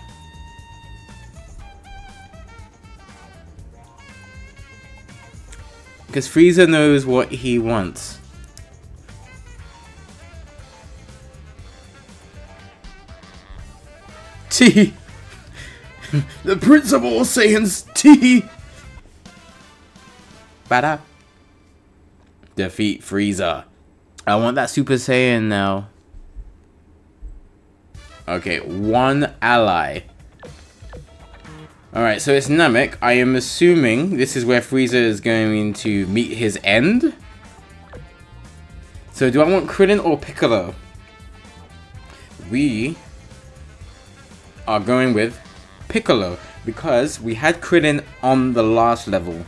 Because Frieza knows what he wants. T. the Prince of All Saiyans T. Bada. Defeat Frieza. I want that Super Saiyan now. Okay, one ally. Alright, so it's Namek. I am assuming this is where Frieza is going to meet his end. So do I want Krillin or Piccolo? We are going with Piccolo because we had Krillin on the last level.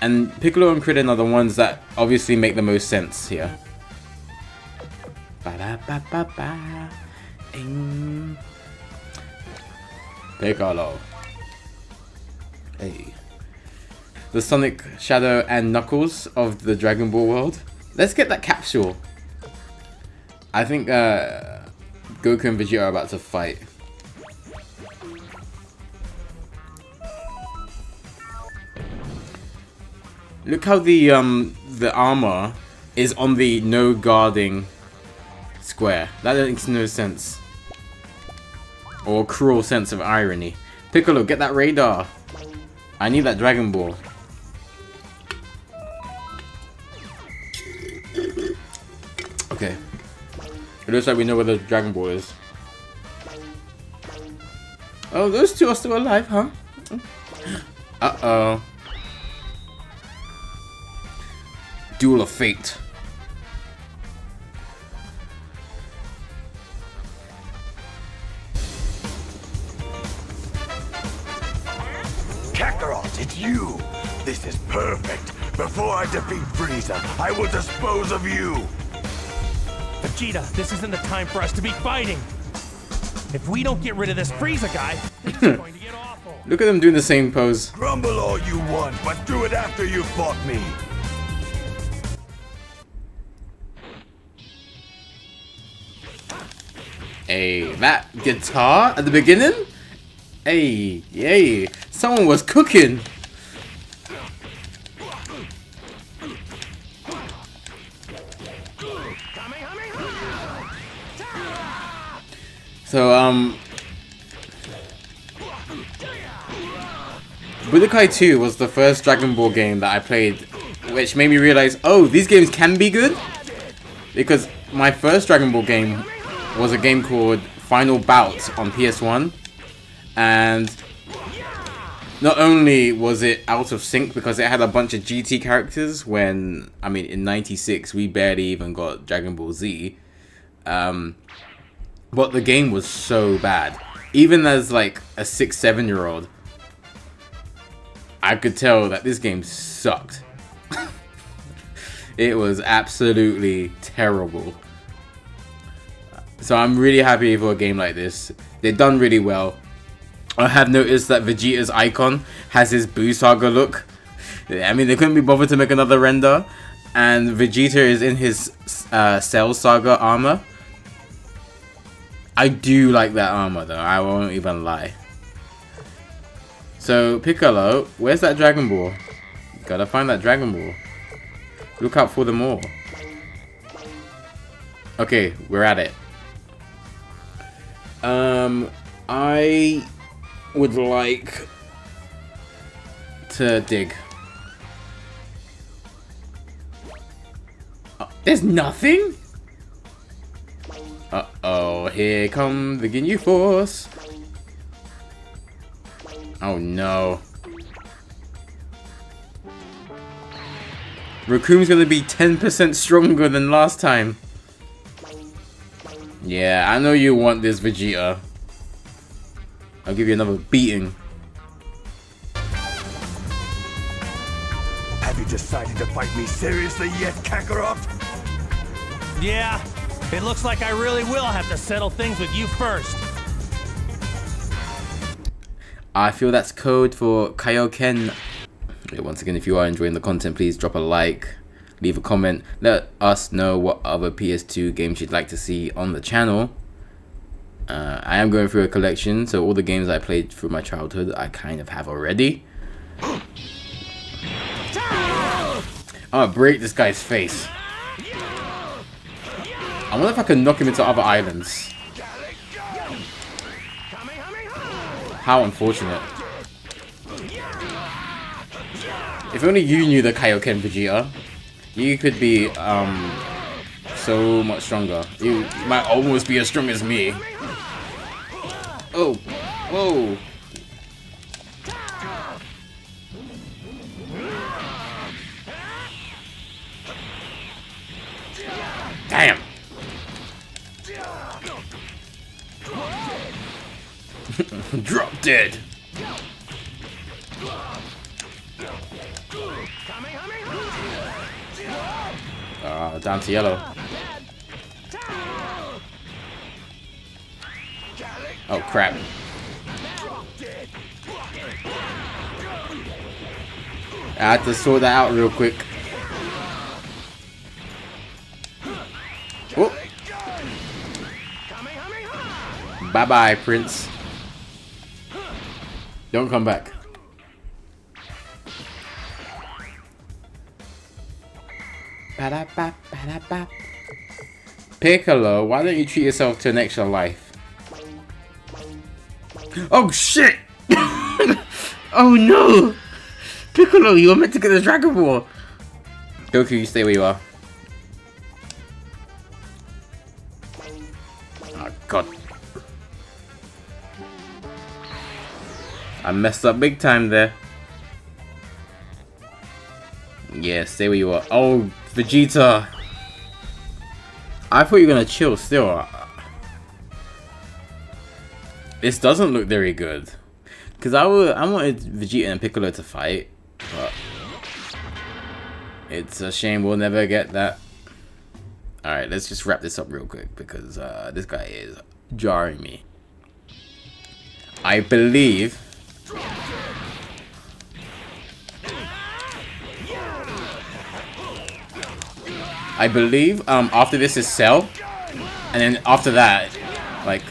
And Piccolo and Krillin are the ones that obviously make the most sense here. Piccolo. Hey. The Sonic, Shadow, and Knuckles of the Dragon Ball world. Let's get that capsule. I think uh, Goku and Vegeta are about to fight. Look how the um the armor is on the no guarding square. That makes no sense. Or cruel sense of irony. Piccolo, get that radar. I need that Dragon Ball. Okay. It looks like we know where the Dragon Ball is. Oh, those two are still alive, huh? Uh-oh. Duel of Fate. Kakarot, it's you! This is perfect. Before I defeat Frieza, I will dispose of you! Vegeta, this isn't the time for us to be fighting. If we don't get rid of this Frieza guy, it's hmm. going to get awful. Look at them doing the same pose. Grumble all you want, but do it after you've fought me! Hey, that guitar at the beginning? Hey, yay. Someone was cooking. So, um... Budokai 2 was the first Dragon Ball game that I played, which made me realize, oh, these games can be good? Because my first Dragon Ball game was a game called Final Bout on PS1. And not only was it out of sync because it had a bunch of GT characters when, I mean, in 96 we barely even got Dragon Ball Z. Um, but the game was so bad. Even as like a 6, 7 year old, I could tell that this game sucked. it was absolutely terrible. So I'm really happy for a game like this. They've done really well. I have noticed that Vegeta's icon has his Boo Saga look. I mean, they couldn't be bothered to make another render. And Vegeta is in his uh, Cell Saga armor. I do like that armor though, I won't even lie. So, Piccolo, where's that Dragon Ball? Gotta find that Dragon Ball. Look out for them all. Okay, we're at it. Um, I would like to dig. Oh, there's nothing? Uh-oh, here come the Ginyu Force. Oh no. Recoome's gonna be 10% stronger than last time. Yeah, I know you want this, Vegeta. I'll give you another beating. Have you decided to fight me seriously yet, Kakarot? Yeah, it looks like I really will have to settle things with you first. I feel that's code for Kaioken. Once again, if you are enjoying the content, please drop a like, leave a comment, let us know what other PS2 games you'd like to see on the channel. Uh, I am going through a collection, so all the games I played through my childhood, I kind of have already. I'm gonna break this guy's face. I wonder if I can knock him into other islands. How unfortunate. If only you knew the Kaioken Vegeta, you could be um so much stronger. You might almost be as strong as me. Oh, whoa. Damn. Drop dead. Uh, down to yellow. Oh crap. I had to sort that out real quick. Whoop. Bye bye, Prince. Don't come back. Piccolo, why don't you treat yourself to an extra life? Oh shit! oh no! Piccolo, you were meant to get the Dragon Ball! Goku, you stay where you are. Oh god. I messed up big time there. Yeah, stay where you are. Oh, Vegeta! I thought you were gonna chill still. This doesn't look very good. Cause I would I wanted Vegeta and Piccolo to fight, but it's a shame we'll never get that. Alright, let's just wrap this up real quick because uh, this guy is jarring me. I believe I believe um, after this is Cell, and then after that, like,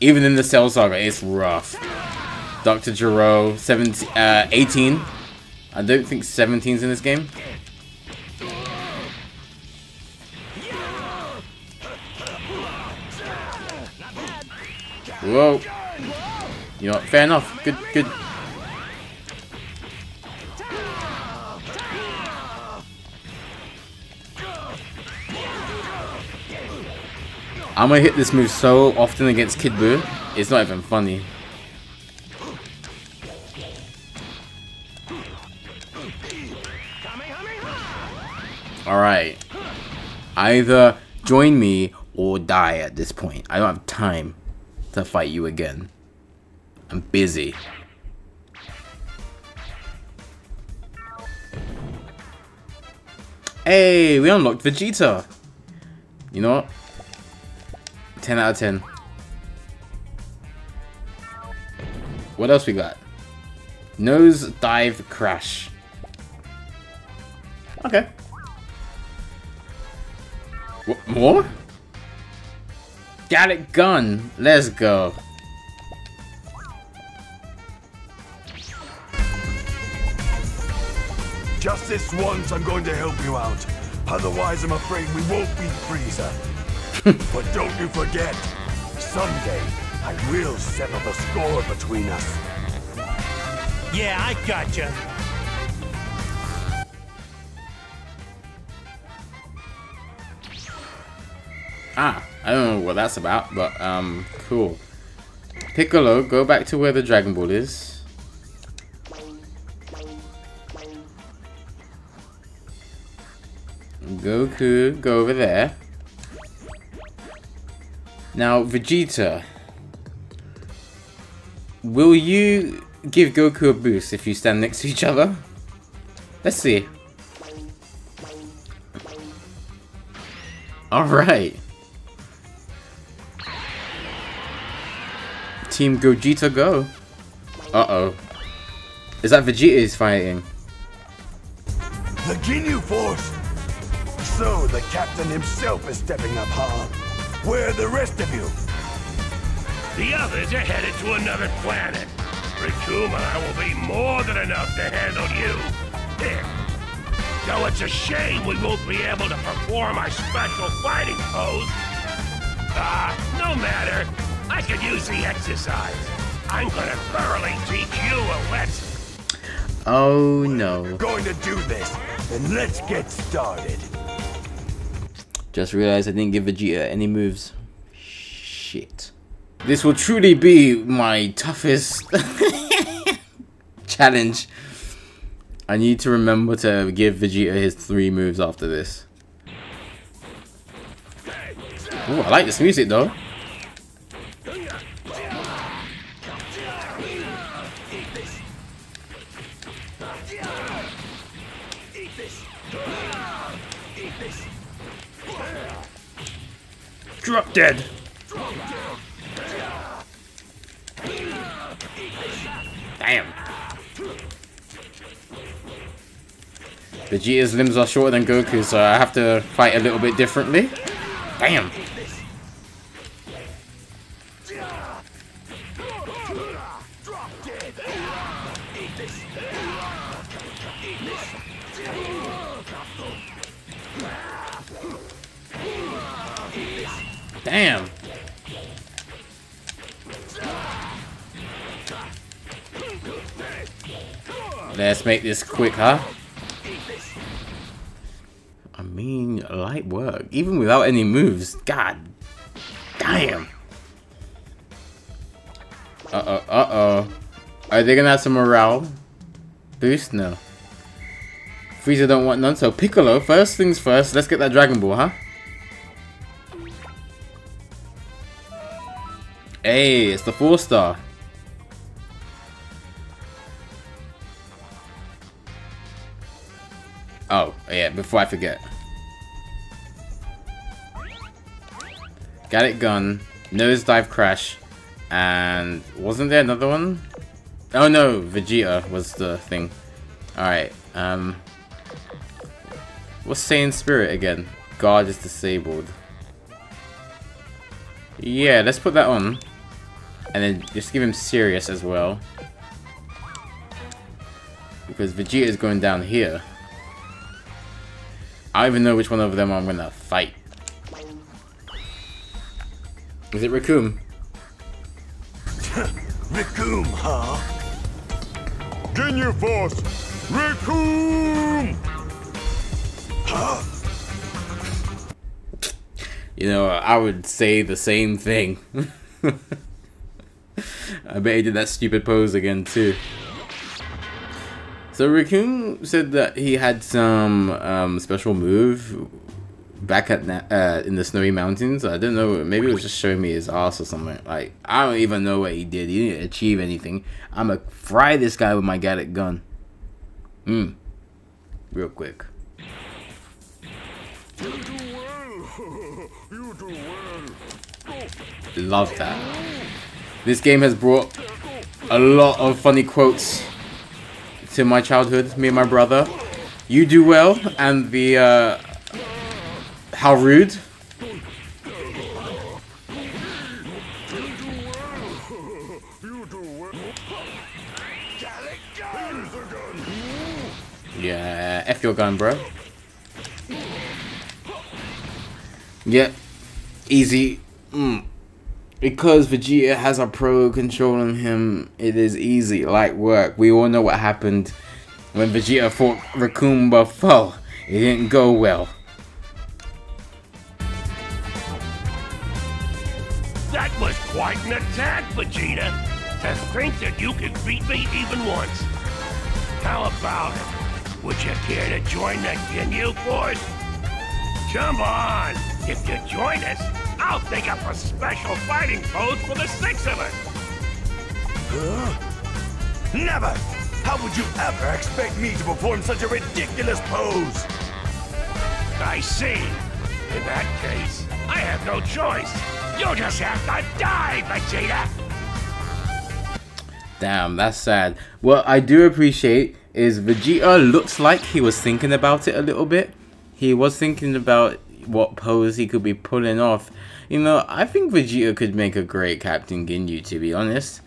even in the Cell Saga, it's rough. Dr. Gero, 17, uh, 18. I don't think 17's in this game. Whoa. You know, fair enough. Good, good. I'm gonna hit this move so often against Kid Buu, it's not even funny. Alright. Either join me or die at this point. I don't have time to fight you again. I'm busy. Hey, we unlocked Vegeta. You know what? 10 out of 10. What else we got? Nose dive crash. Okay. What, more? Galick gun. Let's go. Just this once, I'm going to help you out. Otherwise, I'm afraid we won't beat Frieza. But don't you forget, someday I will settle the score between us. Yeah, I gotcha. Ah, I don't know what that's about, but um, cool. Piccolo, go back to where the Dragon Ball is. Goku, go over there. Now, Vegeta. Will you give Goku a boost if you stand next to each other? Let's see. Alright. Team Gogeta go. Uh-oh. Is that Vegeta is fighting? The Ginyu Force! So the captain himself is stepping up, huh? Where are the rest of you? The others are headed to another planet. Recoome and I will be more than enough to handle you. Here. Though it's a shame we won't be able to perform our special fighting pose. Ah, no matter. I could use the exercise. I'm gonna thoroughly teach you a lesson. Oh no. Going to do this, then let's get started. Just realized I didn't give Vegeta any moves. Shit. This will truly be my toughest challenge. I need to remember to give Vegeta his three moves after this. Ooh, I like this music though. Drop dead. Damn. Vegeta's limbs are shorter than Goku's, so I have to fight a little bit differently. Damn. Damn. Let's make this quick, huh? I mean, light work. Even without any moves. God damn. Uh-oh, uh-oh. Are they gonna have some morale boost? No. Frieza don't want none, so Piccolo, first things first, let's get that Dragon Ball, huh? Hey, it's the four star. Oh, yeah, before I forget. Galick gun, nosedive crash, and wasn't there another one? Oh no, Vegeta was the thing. Alright, um... What's Saiyan Spirit again? God is disabled. Yeah, let's put that on. And then just give him serious as well. Because Vegeta is going down here. I don't even know which one of them I'm gonna fight. Is it Recoome? Recoome, huh? Ginyu Force! Recoome! Huh? You know, I would say the same thing. I bet he did that stupid pose again too. So Recoome said that he had some um, special move back at uh, in the snowy mountains. I don't know. Maybe it was just showing me his ass or something. Like I don't even know what he did. He didn't achieve anything. I'ma fry this guy with my Galick gun. Hmm. Real quick. Love that. This game has brought a lot of funny quotes to my childhood, me and my brother. You do well, and the, uh, how rude. Yeah, F your gun, bro. Yep. Easy. Mm. Because Vegeta has a pro controlling him, it is easy, light work. We all know what happened when Vegeta fought Recoome before. It didn't go well. That was quite an attack, Vegeta. To think that you could beat me even once. How about it? Would you care to join the Ginyu Force? Come on! If you join us, I'll think up a special fighting pose for the six of us! Huh? Never! How would you ever expect me to perform such a ridiculous pose? I see. In that case, I have no choice. You'll just have to die, Vegeta! Damn, that's sad. What I do appreciate is Vegeta looks like he was thinking about it a little bit. He was thinking about what pose he could be pulling off. You know, I think Vegeta could make a great Captain Ginyu, to be honest.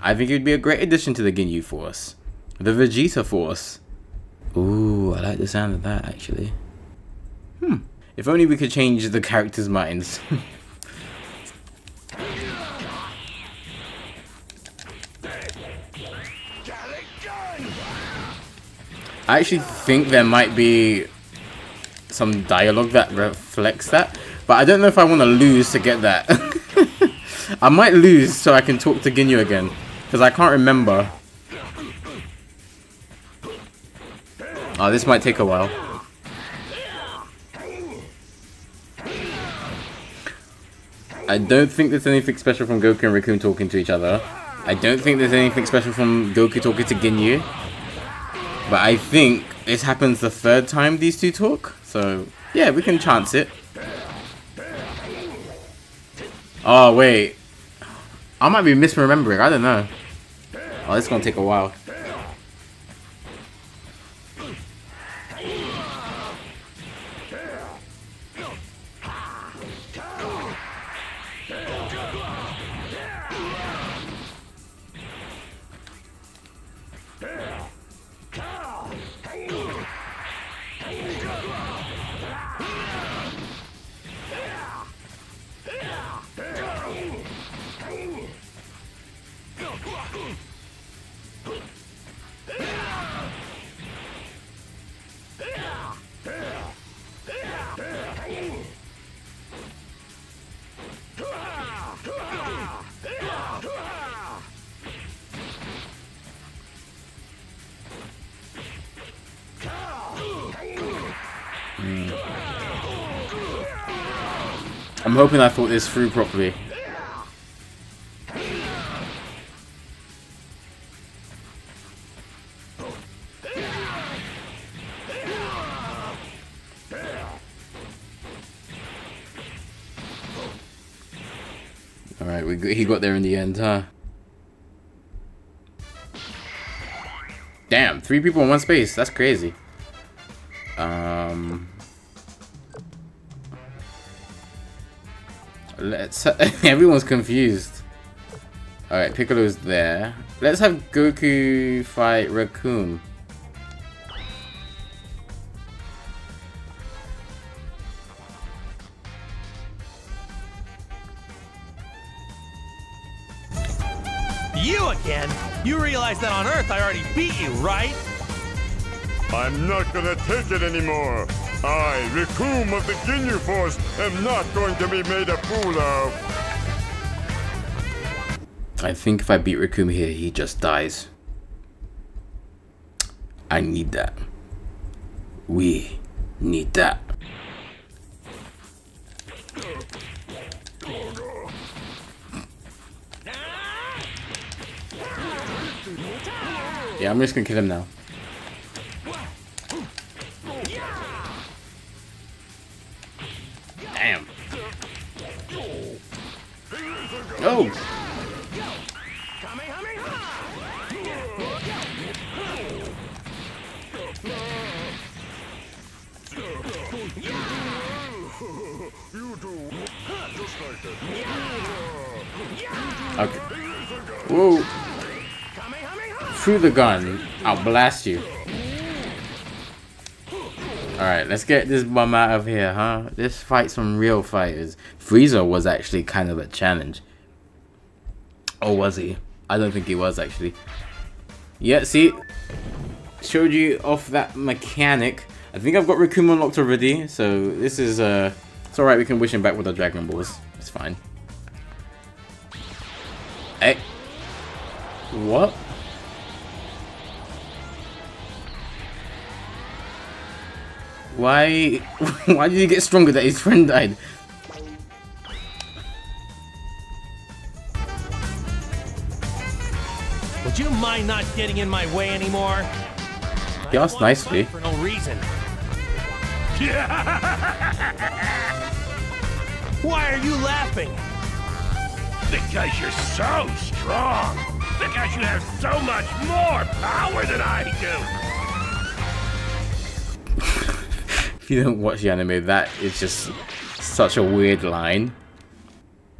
I think he'd be a great addition to the Ginyu Force. The Vegeta Force. Ooh, I like the sound of that, actually. Hmm. If only we could change the characters' minds. I actually think there might be some dialogue that reflects that, but I don't know if I want to lose to get that. I might lose so I can talk to Ginyu again, because I can't remember. Oh, this might take a while. I don't think there's anything special from Goku and Recoome talking to each other. I don't think there's anything special from Goku talking to Ginyu. But I think this happens the third time these two talk. So, yeah, we can chance it. Oh, wait. I might be misremembering. I don't know. Oh, it's to take a while. Hoping I thought this through properly. Alright, he got there in the end, huh? Damn, three people in one space. That's crazy. Let's... Everyone's confused. Alright, Piccolo's there. Let's have Goku fight Recoome. You again? You realize that on Earth I already beat you, right? I'm not gonna take it anymore. I, Recoome of the Ginyu Force, am not going to be made a fool of. I think if I beat Recoome here, he just dies. I need that. We need that. Yeah, I'm just gonna kill him now. Okay. Whoa. Through the gun, I'll blast you. Alright, let's get this bum out of here, huh? Let's fight some real fighters. Frieza was actually kind of a challenge. Or was he? I don't think he was, actually. Yeah, see? Showed you off that mechanic. I think I've got Recoome unlocked already, so this is, uh... It's alright, we can wish him back with our Dragon Balls. It's fine. What? Why? Why did he get stronger that his friend died? Would you mind not getting in my way anymore? He asked nicely. For no reason. Why are you laughing? Because you're so strong. Because you have so much more power than I do. if you don't watch the anime, that is just such a weird line.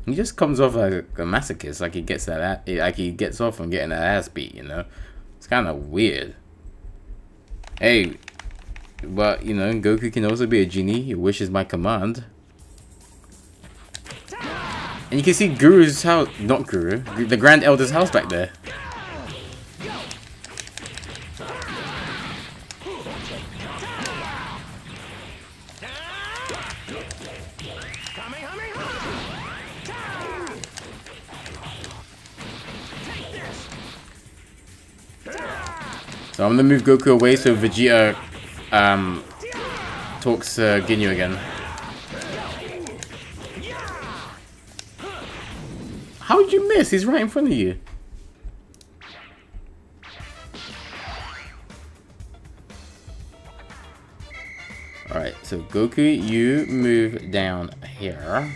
He just comes off like a masochist, like he gets that, like he gets off from getting that ass beat, you know. It's kind of weird. Hey, but you know, Goku can also be a genie. Your wish is my command. And you can see Guru's house, not Guru, the Grand Elder's house back there. So I'm gonna move Goku away so Vegeta um, talks uh, Ginyu again. How did you miss? He's right in front of you. Alright, so Goku, you move down here.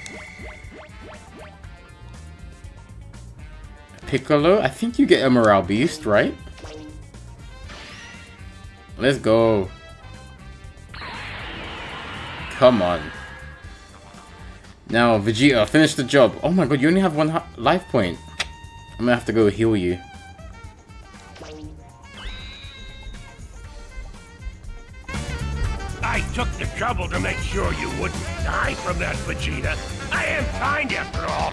Piccolo, I think you get a morale boost, right? Let's go. Come on. Now, Vegeta, finish the job. Oh my god, you only have one life point. I'm gonna have to go heal you. I took the trouble to make sure you wouldn't die from that, Vegeta. I am kind after all.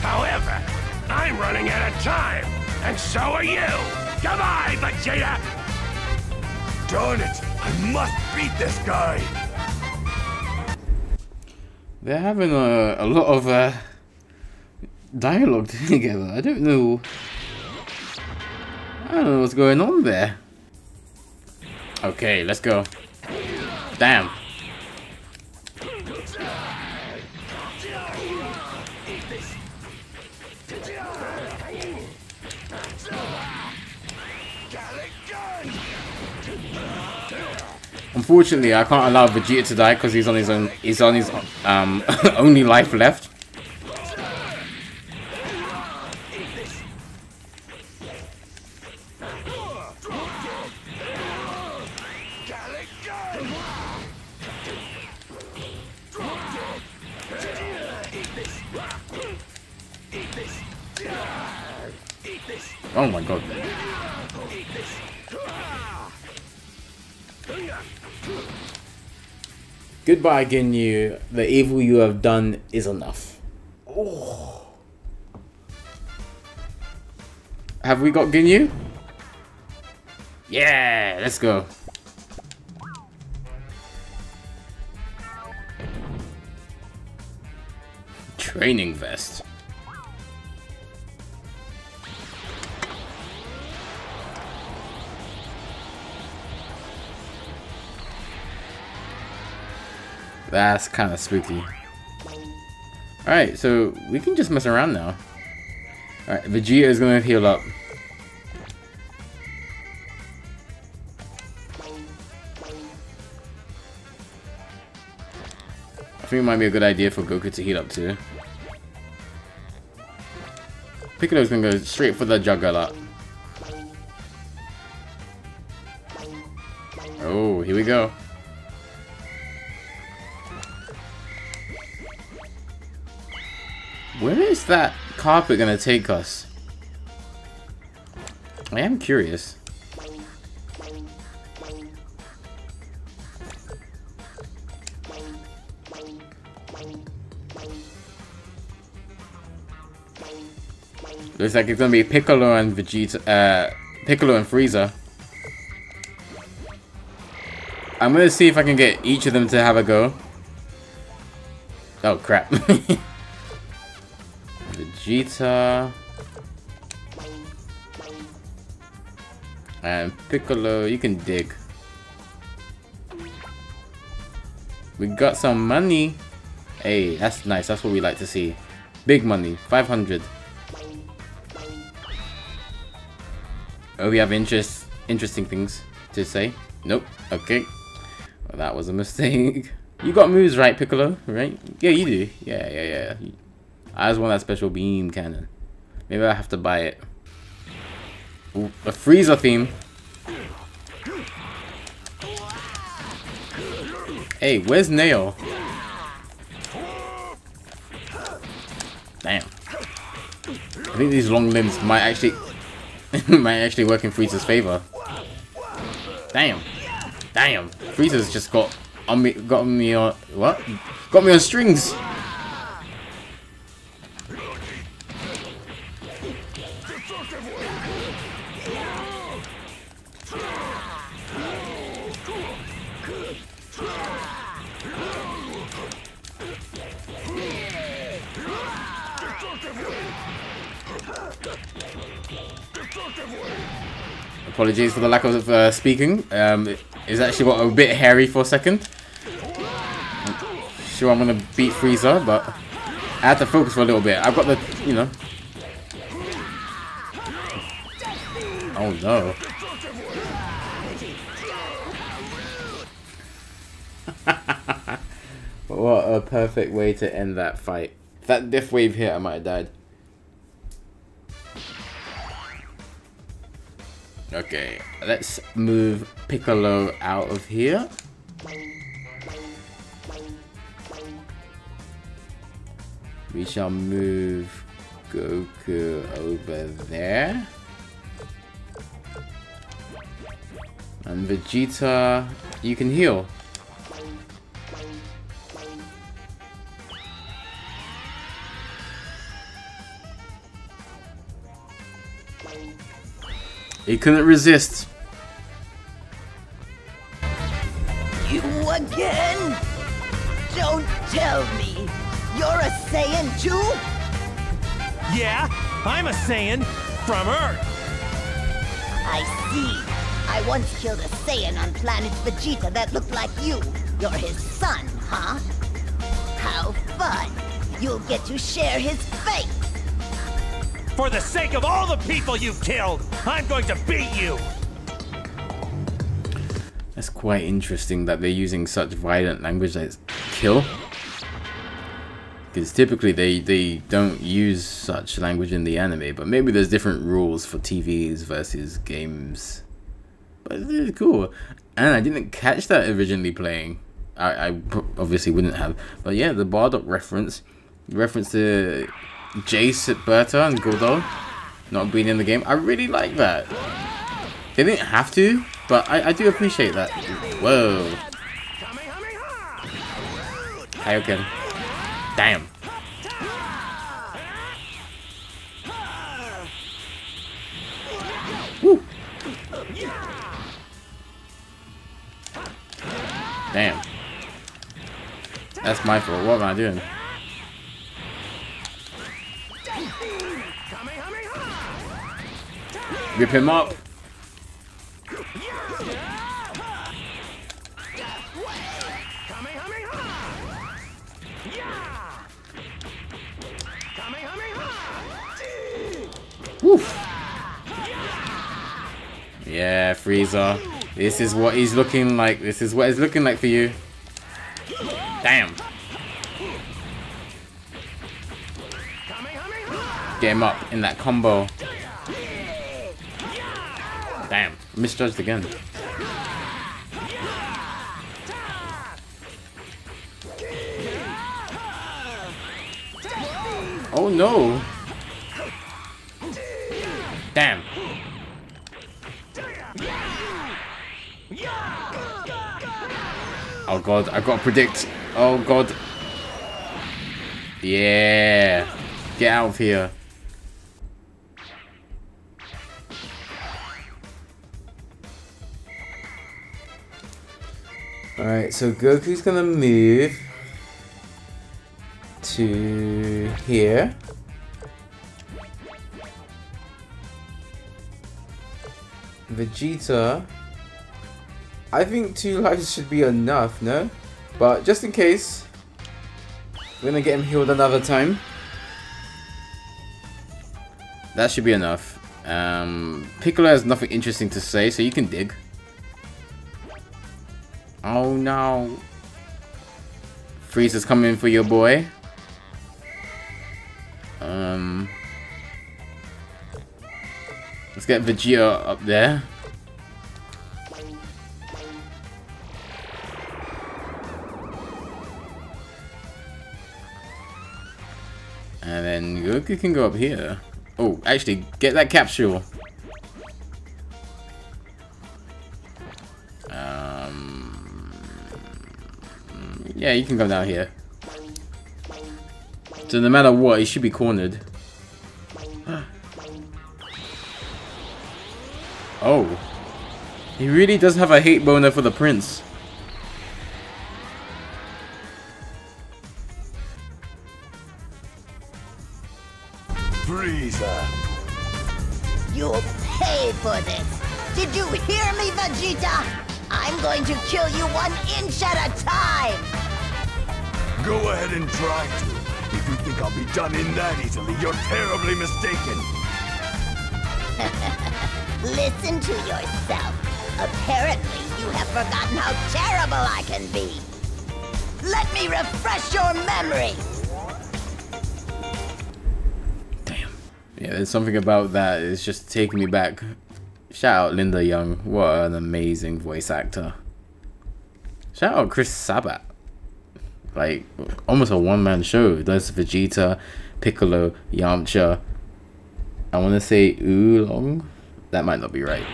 However, I'm running out of time, and so are you. Goodbye, Vegeta! Darn it! I must beat this guy! They're having a, a lot of uh, dialogue together. I don't know. I don't know what's going on there. Okay, let's go. Damn. Unfortunately, I can't allow Vegeta to die because he's on his own. He's on his um only life left. Goodbye, Ginyu. The evil you have done is enough. Oh. Have we got Ginyu? Yeah, let's go. Training vest. That's kind of spooky. Alright, so we can just mess around now. Alright, Vegeta is going to heal up. I think it might be a good idea for Goku to heal up too. Piccolo's going to go straight for the Juggernaut. Oh, here we go. Where is that carpet gonna take us? I am curious. Looks like it's gonna be Piccolo and Vegeta, uh, Piccolo and Frieza. I'm gonna see if I can get each of them to have a go. Oh crap. Vegeta. And Piccolo, you can dig. We got some money. Hey, that's nice. That's what we like to see. Big money. 500. Oh, we have interest, interesting things to say. Nope. Okay. Well, that was a mistake. You got moves right, Piccolo, right? Yeah, you do. Yeah, yeah, yeah. I just want that special beam cannon. Maybe I have to buy it. Ooh, a Frieza theme. Hey, where's Nail? Damn. I think these long limbs might actually might actually work in Frieza's favor. Damn. Damn. Frieza's just got on me got me on what? Got me on strings. Apologies for the lack of uh, speaking. Um, it's actually got a bit hairy for a second. Sure, I'm gonna beat Frieza, but I had to focus for a little bit. I've got the, you know. Oh no. what a perfect way to end that fight. That diff wave hit, I might have died. Okay, let's move Piccolo out of here. We shall move Goku over there. And Vegeta, you can heal. He couldn't resist. You again? Don't tell me. You're a Saiyan too? Yeah, I'm a Saiyan from Earth. I see. I once killed a Saiyan on planet Vegeta that looked like you. You're his son, huh? How fun. You'll get to share his fate. For the sake of all the people you've killed, I'm going to beat you. That's quite interesting that they're using such violent language as kill. Because typically they, they don't use such language in the anime, but maybe there's different rules for TVs versus games. But it's really cool. And I didn't catch that originally playing. I, I obviously wouldn't have. But yeah, the Bardock reference, reference to Jeice, Burter, and Guldo not being in the game. I really like that. They didn't have to, but I, I do appreciate that. Whoa. Kaioken. Damn. Woo. Damn. That's my fault. What am I doing? Rip him up. Woof. Yeah, Frieza. This is what he's looking like. This is what he's looking like for you. Damn. Get him up in that combo. Misjudged again. Oh no! Damn. Oh god, I gotta predict. Oh god. Yeah. Get out of here. Alright, so Goku's gonna move to here. Vegeta. I think two lives should be enough, no? But just in case, we're gonna get him healed another time. That should be enough. Um, Piccolo has nothing interesting to say, so you can dig. Oh no. Freeze is coming for your boy. Um. Let's get Vegeta up there. And then Goku can go up here. Oh, actually, get that capsule. Yeah, you can go down here. So no matter what, he should be cornered. oh. He really does have a hate boner for the prince. Frieza. You'll pay for this. Did you hear me, Vegeta? I'm going to kill you one inch at a time. Go ahead and try to. If you think I'll be done in that easily, you're terribly mistaken. Listen to yourself. Apparently, you have forgotten how terrible I can be. Let me refresh your memory. Damn. Yeah, there's something about that. It's just taking me back. Shout out Linda Young. What an amazing voice actor. Shout out Chris Sabat. Like, almost a one-man show. Does Vegeta, Piccolo, Yamcha. I want to say Oolong. That might not be right.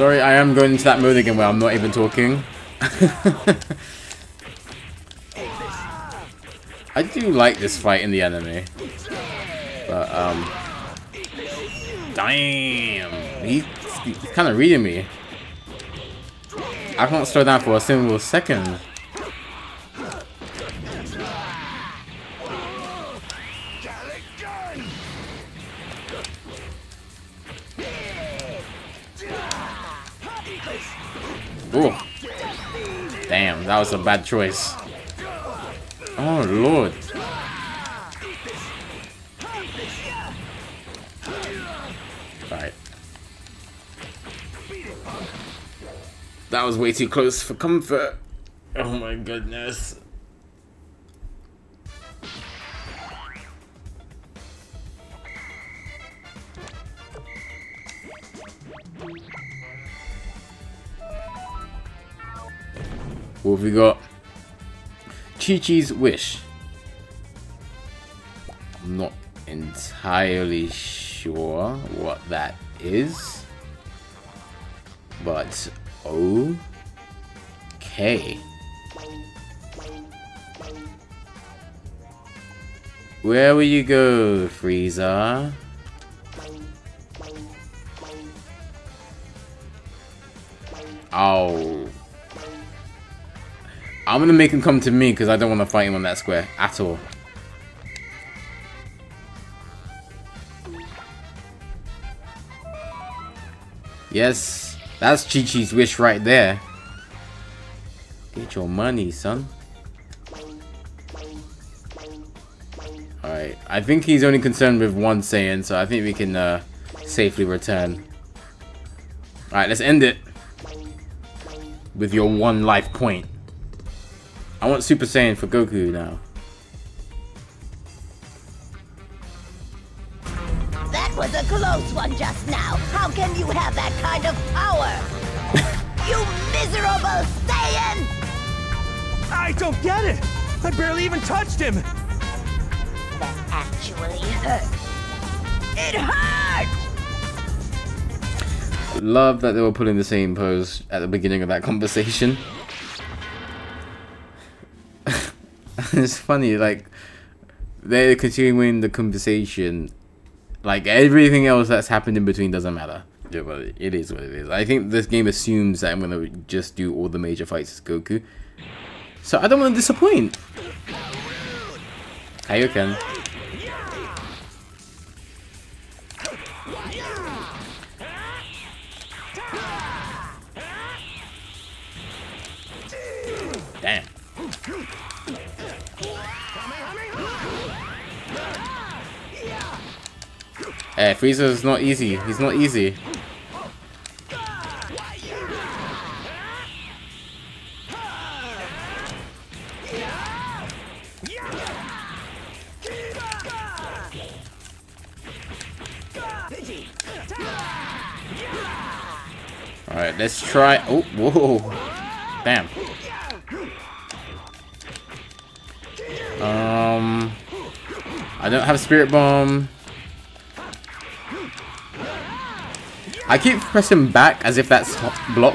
Sorry, I am going into that mode again where I'm not even talking. I do like this fight in the anime. But, um... Damn! He, he's kind of reading me. I can't slow down for a single second. Ooh. Damn, that was a bad choice. Oh, Lord. Right. That was way too close for comfort. Oh my goodness. What have we got? Chi-Chi's Wish. I'm not entirely sure what that is. But, okay. Where will you go, Frieza? Oh. I'm gonna make him come to me because I don't want to fight him on that square at all. Yes, that's Chi-Chi's wish right there. Get your money, son. Alright, I think he's only concerned with one Saiyan, so I think we can uh, safely return. Alright, let's end it. With your one life point. I want Super Saiyan for Goku now. That was a close one just now. How can you have that kind of power? you miserable Saiyan! I don't get it! I barely even touched him! That actually hurt. It hurt! Love that they were putting the same pose at the beginning of that conversation. it's funny, like they're continuing the conversation. Like everything else that's happened in between doesn't matter. Yeah, but it is what it is. I think this game assumes that I'm gonna just do all the major fights as Goku. So I don't want to disappoint. Kaioken. Eh, Frieza's not easy. He's not easy. Alright, let's try. Oh, whoa. Damn. Um. I don't have Spirit Bomb. I keep pressing back as if that's block.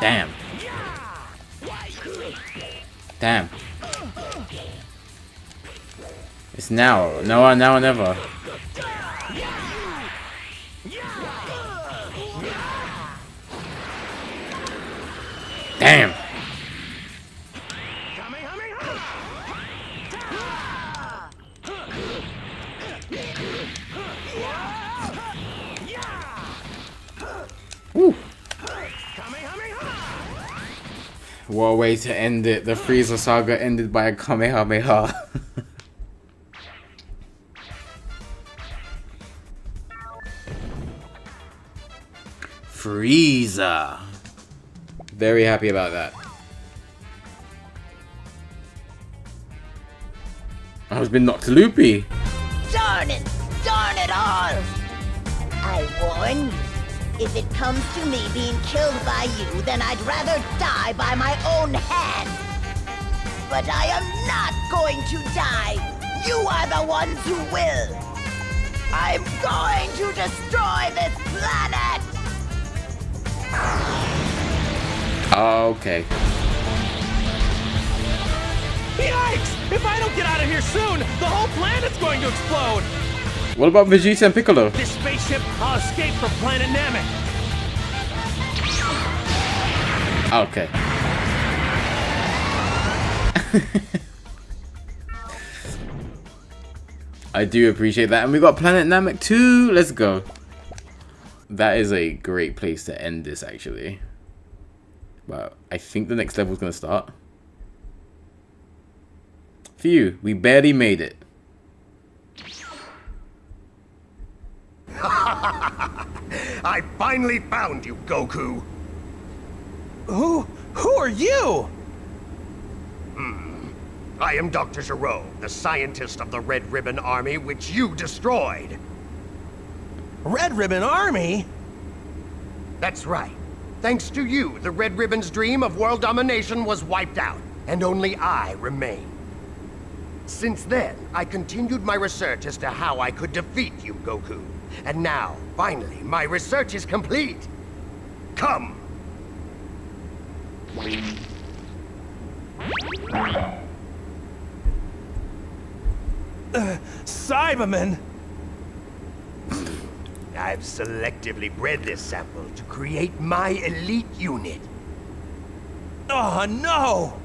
Damn. Damn. It's now. No, now or never. Damn. Woo. What a way to end it. The Frieza saga ended by a Kamehameha. Frieza. Very happy about that. I was been knocked loopy. Darn it! Darn it all! I warn you, if it comes to me being killed by you, then I'd rather die by my own hand. But I am not going to die. You are the ones who will. I'm going to destroy this planet! Okay. Yikes! If I don't get out of here soon, the whole planet's going to explode! What about Vegeta and Piccolo? This spaceship, I'll escape from planet Namek. Okay. I do appreciate that. And we got Planet Namek too. Let's go. That is a great place to end this, actually. Well, I think the next level is going to start. Phew, we barely made it. I finally found you, Goku. Who? Who are you? Hmm. I am Dr. Gero, the scientist of the Red Ribbon Army which you destroyed. Red Ribbon Army? That's right. Thanks to you, the Red Ribbon's dream of world domination was wiped out, and only I remain. Since then, I continued my research as to how I could defeat you, Goku. And now, finally, my research is complete. Come! Uh, Saibaman? I've selectively bred this sample to create my elite unit. Oh, no!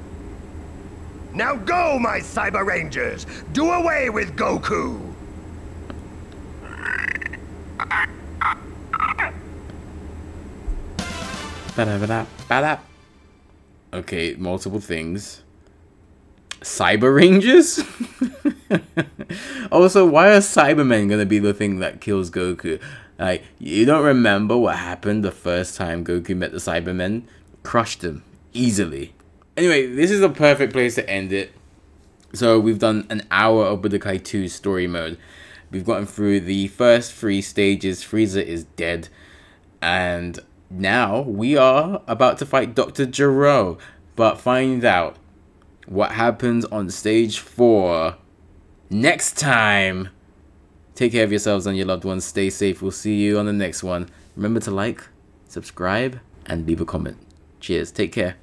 Now go, my Cyber Rangers! Do away with Goku! Okay, multiple things. Cyber Rangers? also, why are Saibamen gonna be the thing that kills Goku? Like, you don't remember what happened the first time Goku met the Saibamen? Crushed them. Easily. Anyway, this is a perfect place to end it. So, we've done an hour of Budokai 2 story mode. We've gotten through the first three stages. Frieza is dead. And now we are about to fight Dr. Gero. But find out what happens on stage four next time. Take care of yourselves and your loved ones. Stay safe. We'll see you on the next one. Remember to like, subscribe, and leave a comment. Cheers. Take care.